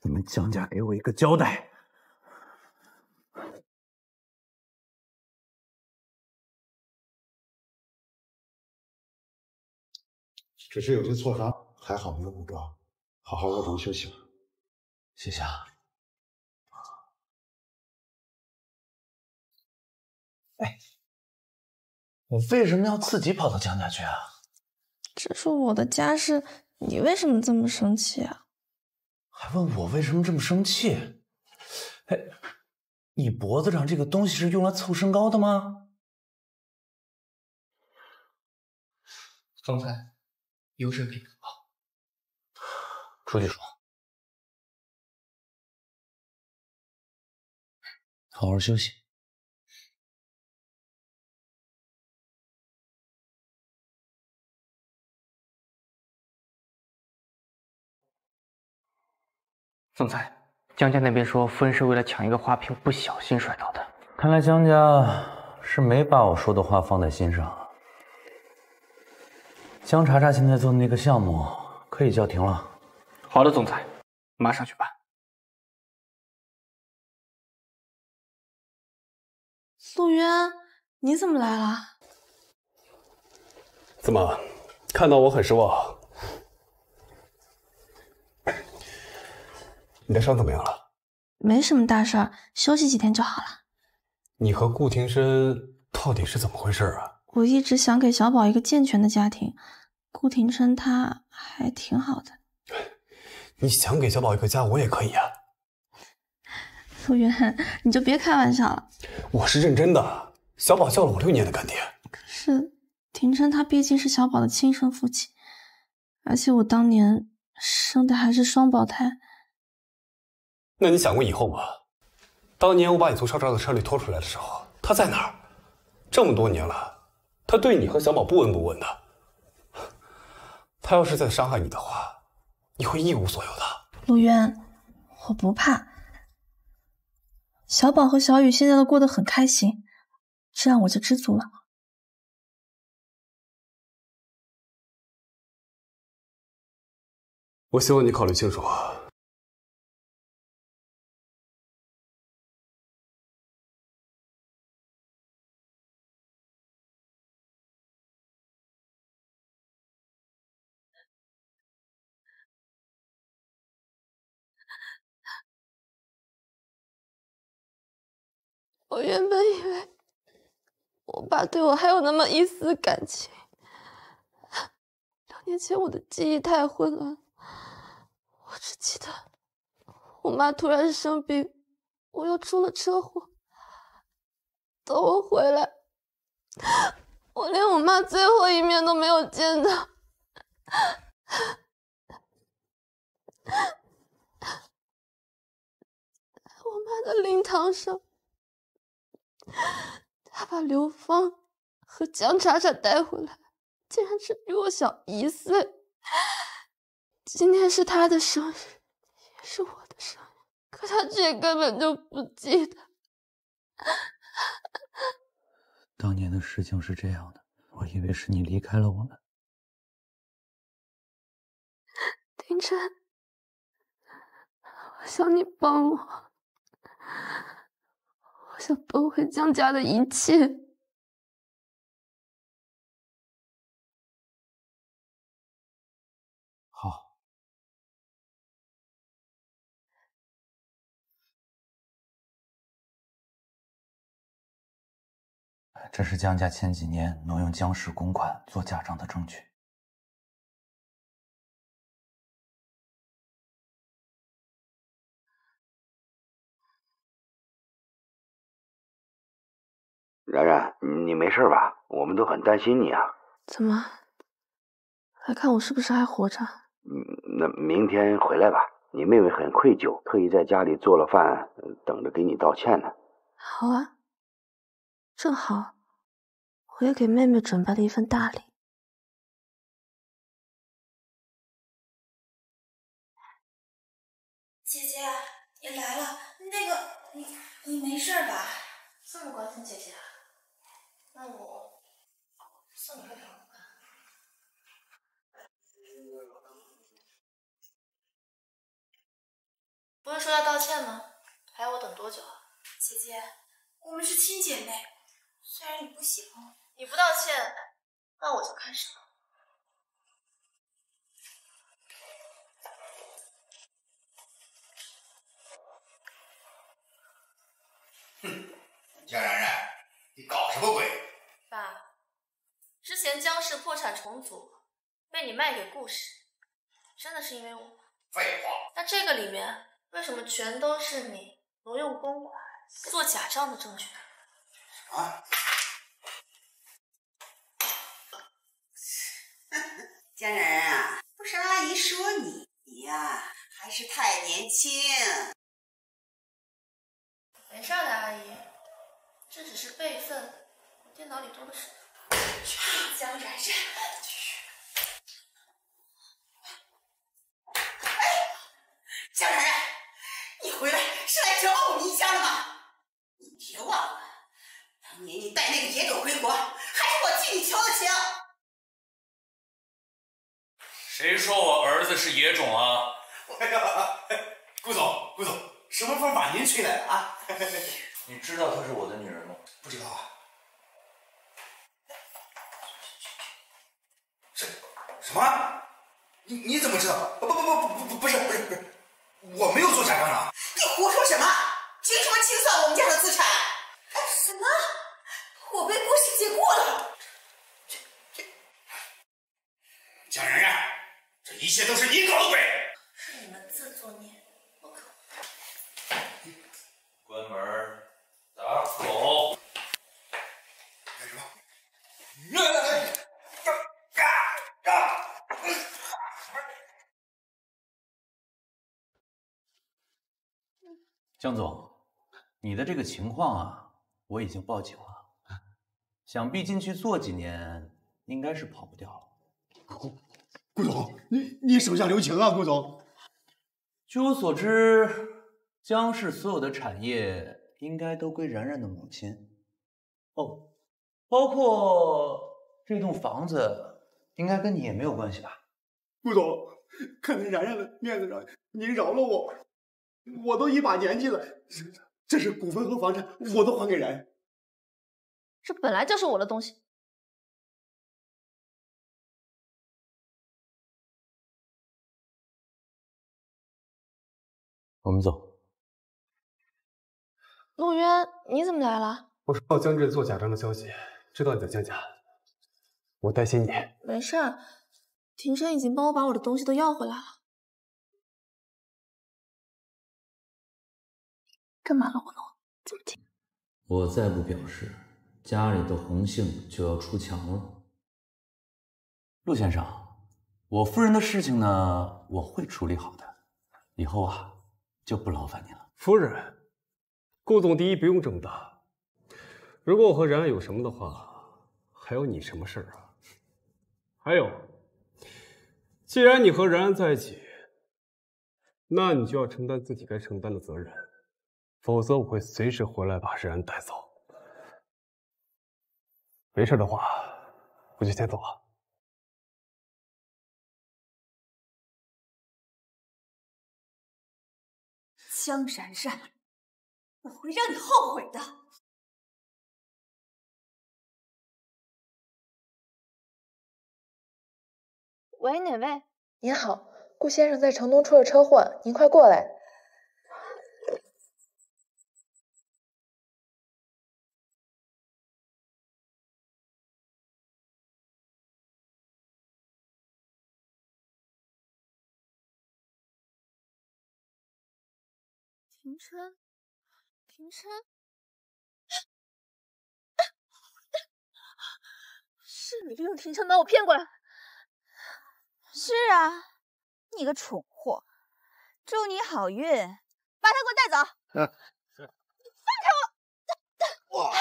你们江家给我一个交代！
只是有些挫伤，还好没有骨折，好好卧床休息吧。
谢谢啊。哎，我为什么要自己跑到江家去啊？
这是我的家事，你为什么这么生气啊？
还问我为什么这么生气？哎，你脖子上这个东西是用来凑身高的吗？
总裁，有事可以禀报。
出去说。好好休息。
总裁，江家那边说夫人是为了抢一个花瓶不小心摔倒的。
看来江家是没把我说的话放在心上。江查查现在做的那个项目可以叫停了。
好的，总裁，马上去办。
陆渊，你怎么来了？
怎么，看到我很失望？你的伤怎么样了？
没什么大事儿，休息几天就好了。
你和顾庭深到底是怎么回事啊？
我一直想给小宝一个健全的家庭，顾庭琛他还挺好的。
你想给小宝一个家，我也可以啊。
陆渊，你就别开玩笑了。
我是认真的，小宝叫了我六年的干爹。
可是庭琛他毕竟是小宝的亲生父亲，而且我当年生的还是双胞胎。
那你想过以后吗？当年我把你从少昭的车里拖出来的时候，他在哪儿？这么多年了，他对你和小宝不闻不问的。他要是再伤害你的话，你会一无所有的。
陆渊，我不怕。小宝和小雨现在都过得很开心，这样我就知足了。
我希望你考虑清楚。
我原本以为我爸对我还有那么一丝感情，两年前我的记忆太混乱，我只记得我妈突然生病，我又出了车祸。等我回来，我连我妈最后一面都没有见到。我妈的灵堂上，她把刘芳和江茶茶带回来，竟然只比我小一岁。今天是他的生日，也是我的生日，可他却根本就不记得。
当年的事情是这样的，我以为是你离开了我们。
丁晨，我想你帮我，我想夺回江家的一切。
好，这是江家前几年挪用江氏公款做假账的证据。
然然，你没事吧？我们都很担心你啊。
怎么？来看我是不是还活着？
嗯，那明天回来吧。你妹妹很愧疚，特意在家里做了饭，等着给你道歉呢。
好啊，正好，我也给妹妹准备了一份大礼。
姐姐，你来了。那个，你你没事吧？
这么关心姐姐啊？那我送你个礼物吧。不是说要道歉吗？还要我等多久啊？
姐姐，我们是亲姐妹，虽然你不喜欢我，
你不道歉，那我就开始了。
哼，江然然，你搞什么鬼？
爸，之前江氏破产重组被你卖给顾氏，真的是因为我吗？
废话。
那这个里面为什么全都是你挪用公款做假账的证据呢？
啊？
江然然啊，不是阿姨说你，你呀还是太年轻。
没事的，阿姨，这只是备份，我电脑里多的是。
江然然，江然然，你回来是来折磨我们一家的吗？你别忘了，当年你带那个野种回国，还是我替你求的情。
谁说我儿子是野种啊？
哎呀，顾总，顾总，什么风把您吹来了啊？
你知道她是我的女人吗？
不知道啊。什什么？你你怎么知道？不不不不不不不是不是不是，我没有做假账啊！
你胡说什么？凭什么清算我们家的资产？哎，什么？我被郭氏解雇了？
江然然，这一切都是你搞的鬼！
是你们自作孽，不可。
关门，打狗。
干什么？
江总，你的这个情况啊，我已经报警了，想必进去坐几年，应该是跑不掉了。
顾总，你你手下留情啊，顾总。
据我所知，江氏所有的产业应该都归然然的母亲。哦，包括这栋房子，应该跟你也没有关系吧？
顾总，看在然然的面子上，您饶了我。我都一把年纪了，这是股份和房产，我都还给然然。
这本来就是我的东西。
我们走。
陆渊，你怎么来了？
我收到江震做假账的消息，知道你在江家，我担心你。
没事儿，庭琛已经帮我把我的东西都要回来了。干嘛了，我呢？这么近？
我再不表示，家里的红杏就要出墙了。陆先生，我夫人的事情呢，我会处理好的，以后啊就不劳烦您了。
夫人，顾总第一不用这么大。如果我和然然有什么的话，还有你什么事儿啊？还有，既然你和然然在一起，那你就要承担自己该承担的责任，否则我会随时回来把然然带走。没事的话，我就先走了。
江然然，我会让你后悔的。
喂，哪位？
您好，顾先生在城东出了车祸，您快过来。
庭琛，庭琛，是你利用庭琛把我骗过来？
是啊，你个蠢货！祝你好运，把他给我带走！放开我！
哇！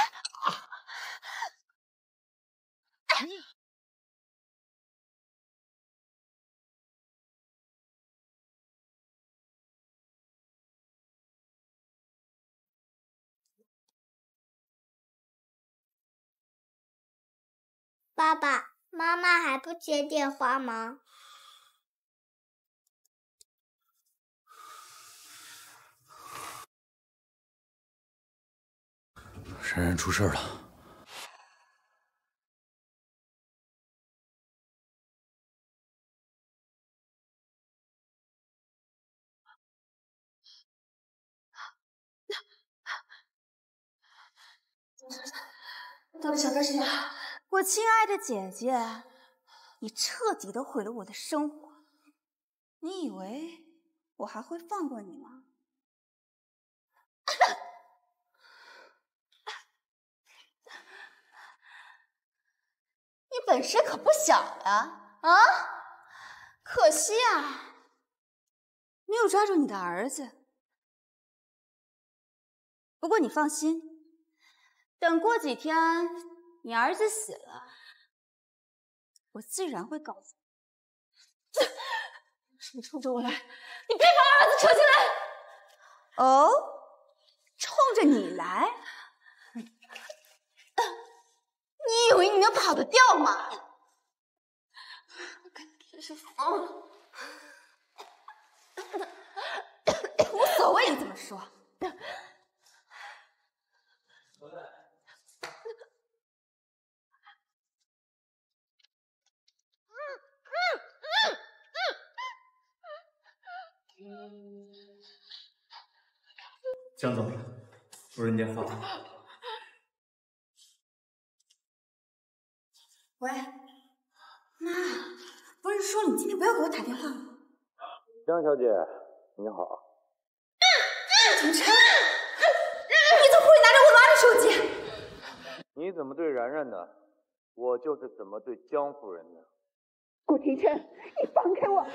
爸爸妈妈还不接电话吗？
珊珊出事了。
到底想干什么？我亲爱的姐姐，你彻底的毁了我的生活。你以为我还会放过你吗？你本事可不小呀！啊，可惜啊，没有抓住你的儿子。不过你放心，等过几天你儿子死了，我自然会告诉你。
是 你冲着我来，你别把儿子扯进来！
哦，冲着你来？你以为你能跑得掉吗？
真是疯了！
无所谓你怎么说。
江总，夫人电话。
喂，妈，不是说你今天不要给我打电话吗？
江小姐，你好。
景琛，你怎么会拿着我妈的手机？
你怎么对然然的，我就是怎么对江夫人的。
顾廷琛，你放开我！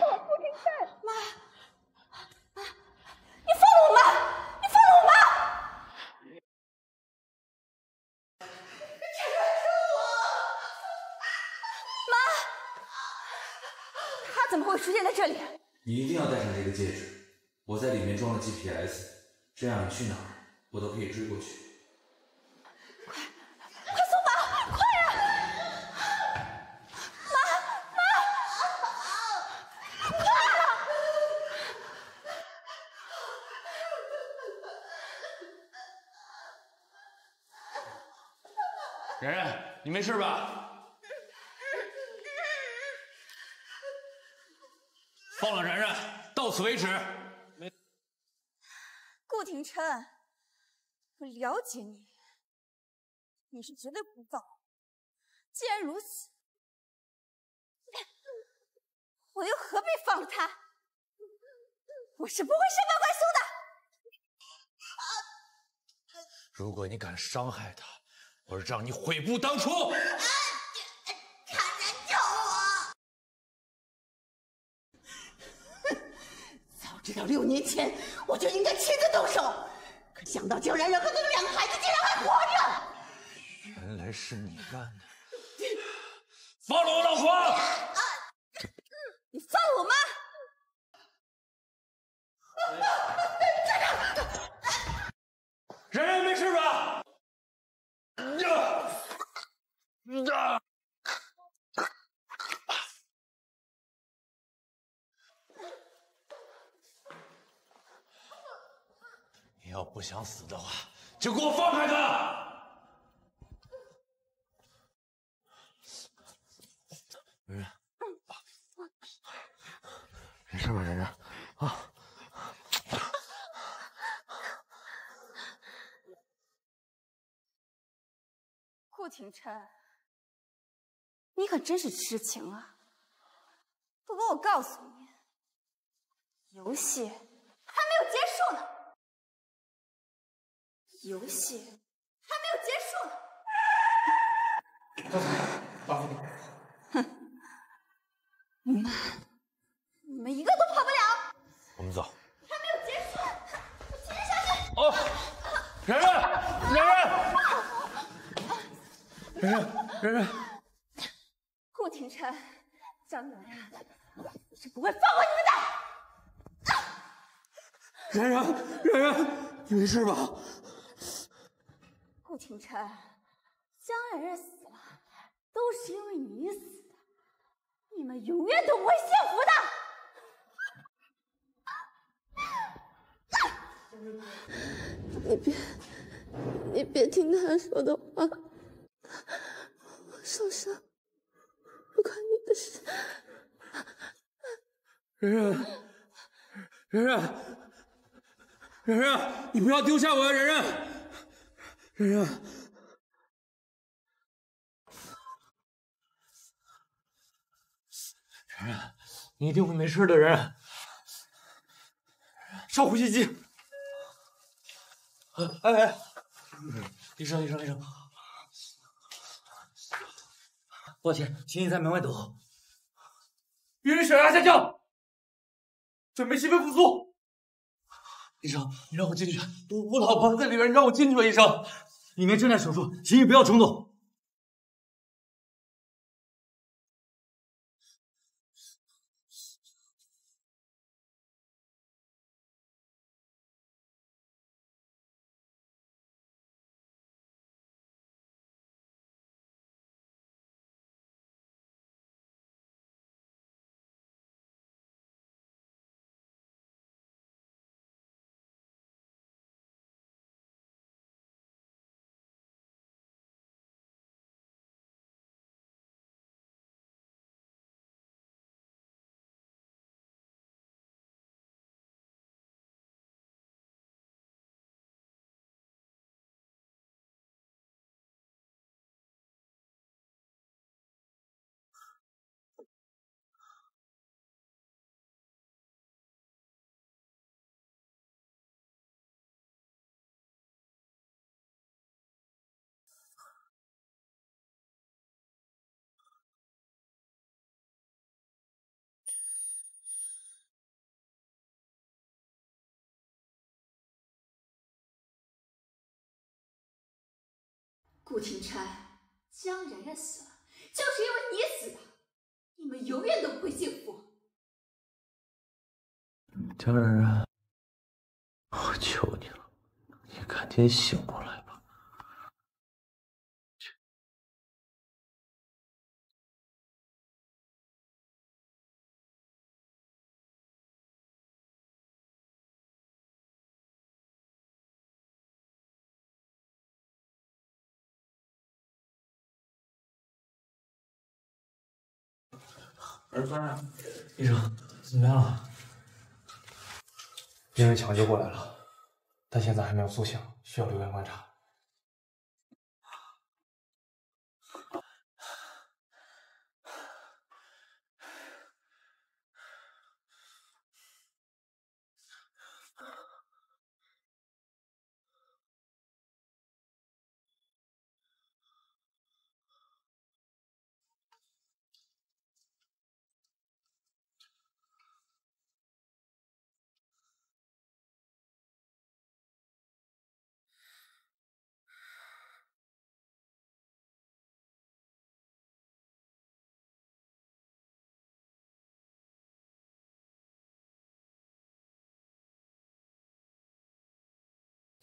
我，顾廷琛！
妈，妈，你放了我妈！你放了我妈！妈，他怎么会出现在这里？
你一定要戴上这个戒指，我在里面装了 GPS，这样你去哪儿，我都可以追过去。
快松绑！快呀！妈，妈，快啊！
然然，你没事吧？放了然然，到此为止。
没顾廷琛，我了解你，你是绝对不会放。既然如此，我又何必放了他？我是不会善罢甘休的。
如果你敢伤害他，我让你悔不当初。
救我！早知道六年前我就应该亲自动手，可想到江然然和他的两个孩子竟然还活着，
原来是你干的！放了我老婆！
你放了我妈！
然然没事吧？啊！你要不想死的话，就给我放开他！然然，没事吧，然然？啊，
顾廷琛，你可真是痴情啊！不过我告诉你，游戏还没有结束呢，游戏。还没有结束呢。哼，你们，你们一个都跑不了，
我们走。
还没有结束，请你小心！
哦，然然，然然。然然，然然，
顾廷琛，江然然是不会放过你们的。
然然，然然，你没事吧？
顾廷琛，江然然死了，都是因为你死的，你们永远都不会幸福的。
你别，你别听他说的话。我受伤，不关你的事。
然然，然然，然然，你不要丢下我啊，然然，然然。
然然，你一定会没事的，然然。
上呼吸机。
哎哎，医生，医生，医生。抱歉，请你在门外等候。
病人血压下降，准备心肺复苏。
医生，你让我进去，我我老婆在里边，你让我进去吧，医生。里面正在手术，请你不要冲动。
顾廷琛，江然然死了，就是因为你死的，你们永远都不会幸福。
江然然，我求你了，你赶紧醒过来吧。
儿子啊，
医生，怎么样了？
病人抢救过来了，但现在还没有苏醒，需要留院观察。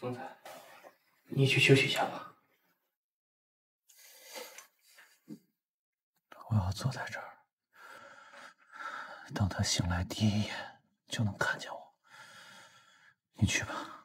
总裁，你去休息一下吧。
我要坐在这儿，等他醒来第一眼就能看见我。你去吧。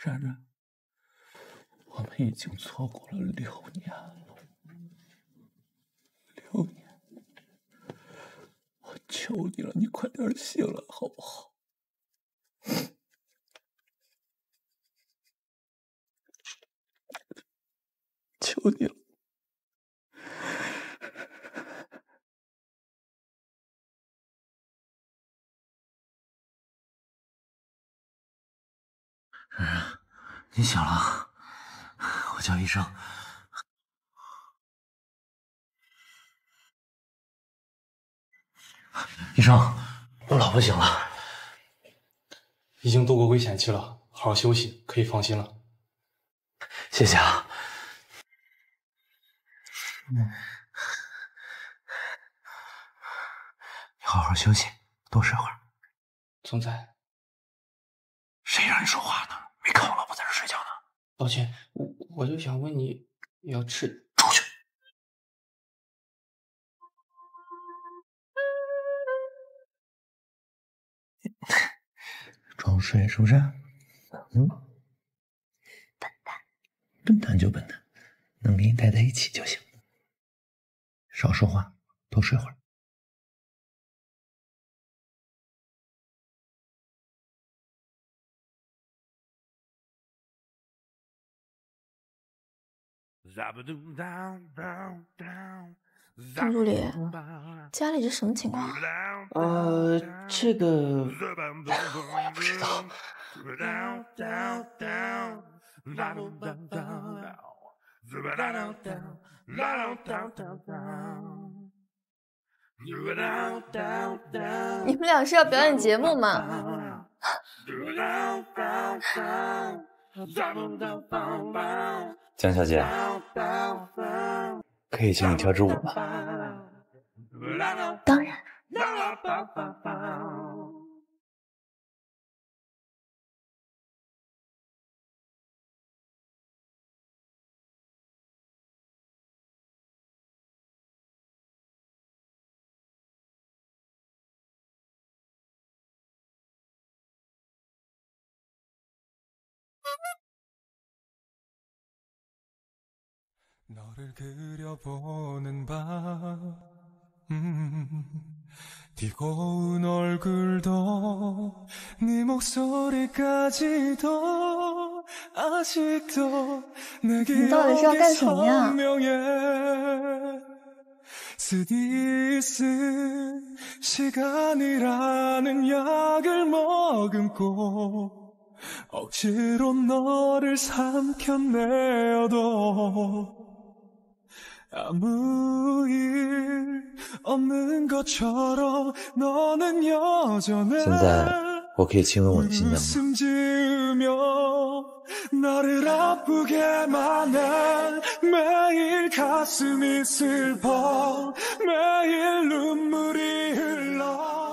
然然，我们已经错过了六年了，六年，我求你了，你快点醒来好不好？求你了。然然，你醒了，我叫医生。医生，我老婆醒了，
已经度过危险期了，好好休息，可以放心了。
谢谢啊。嗯，你好好休息，多睡会儿。
总裁，
谁让你说话呢？没看我老婆在这睡觉呢？
抱歉，我我就想问你要吃。
出去。装睡是不是？嗯，笨蛋，笨蛋就笨蛋，能跟你待在一起就行。少说话，多睡会儿。
张助理，家里是什么情况？
呃，这个我也不知道。
你们俩是要表演节目吗？
江小姐，可以请你跳支舞吗？
当然。
너를 그려보는 밤음低고운 얼굴도 네 목소리까지도 아직도 내 기억에 선명해. 스디스 시간이라는 약을 머금고 억지로 너를 삼켜내어도 아무 일 없는 것처럼 너는 여전해
现在我可以亲吻我的新娘吗？
웃음 지으며 너를 아프게만 해 매일 가슴이 슬퍼 매일 눈물이 흘러